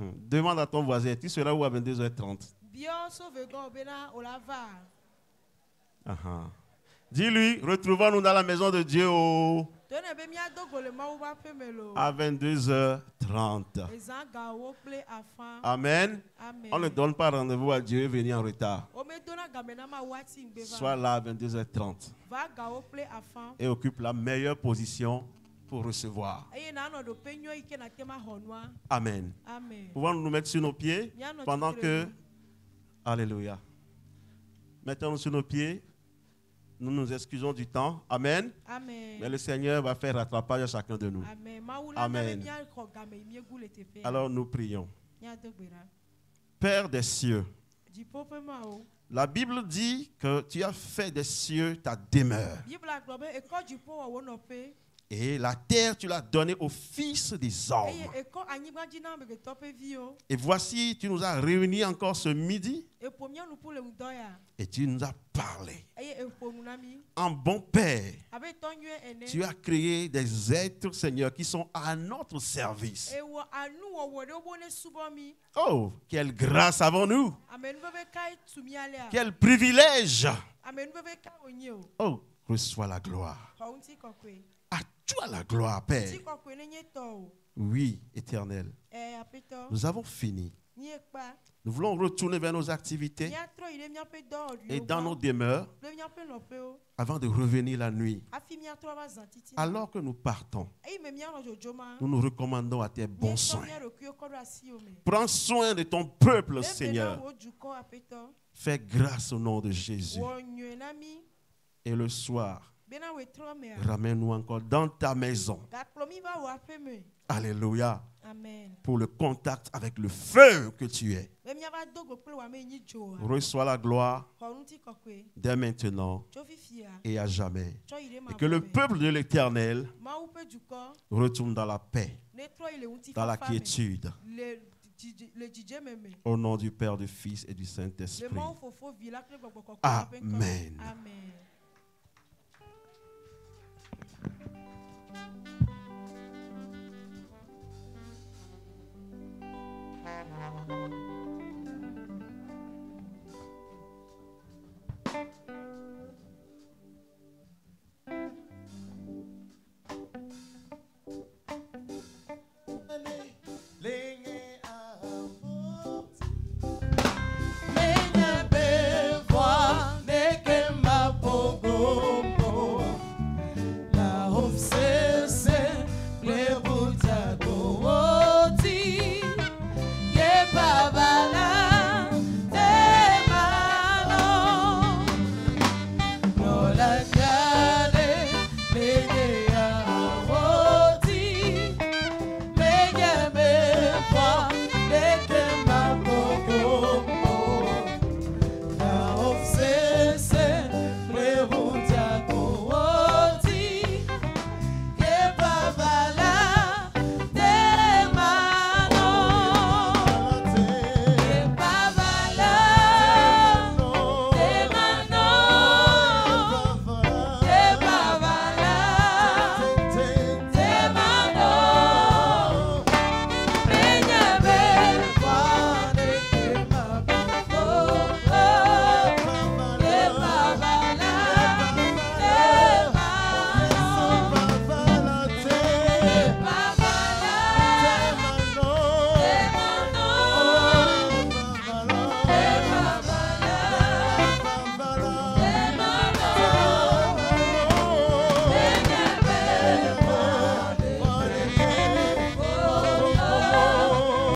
[coughs] Demande à ton voisin, tu seras où à 22h30 Bio sauvegarde obena olava. Ah-ah. Dis-lui, retrouvons-nous dans la maison de Dieu au- à 22h30. Ezanga wo kple afan. Amen. Amen. On ne donne pas rendez-vous à Dieu et venir en retard. Sois là à 22h30 Va ga wo kple afan. et occupe la meilleure position pour recevoir. Amen. Amen. Pouvons nous mettre sur nos pieds pendant que... Alléluia. Mettons-nous sur nos pieds. Nous nous excusons du temps. Amen. Amen. Mais le Seigneur va faire rattrapage à chacun de nous. Amen. Amen. Alors nous prions. ra. Père des cieux, la Bible dit que tu as fait des cieux ta demeure Et la terre tu l'as donnée aux fils des hommes. viwo. Et voici, tu nous as réunis encore ce midi et tu nous as parlé. En bon Père, tu as créé des êtres, Seigneur, qui sont à notre service. Oh, quelle grâce avons-nous! Quel privilège! Oh, reçois la gloire. Toi la gloire, Père. Oui, éternel. Nous avons fini. Nous voulons retourner vers nos activités et dans nos demeures avant de revenir la nuit. Alors que nous partons, nous nous recommandons à tes bons soins. Prends soin de ton peuple, Seigneur. Fais grâce au nom de Jésus. Et le soir. Ramène-nous encore dans ta maison. Alléluia. Amen. Pour le contact avec le feu que tu es. Reçois la gloire dès maintenant et à jamais. Et que le peuple de l'Éternel retourne dans la paix, dans la quiétude. Au nom du Père, du Fils et du Saint-Esprit. Mawu fofo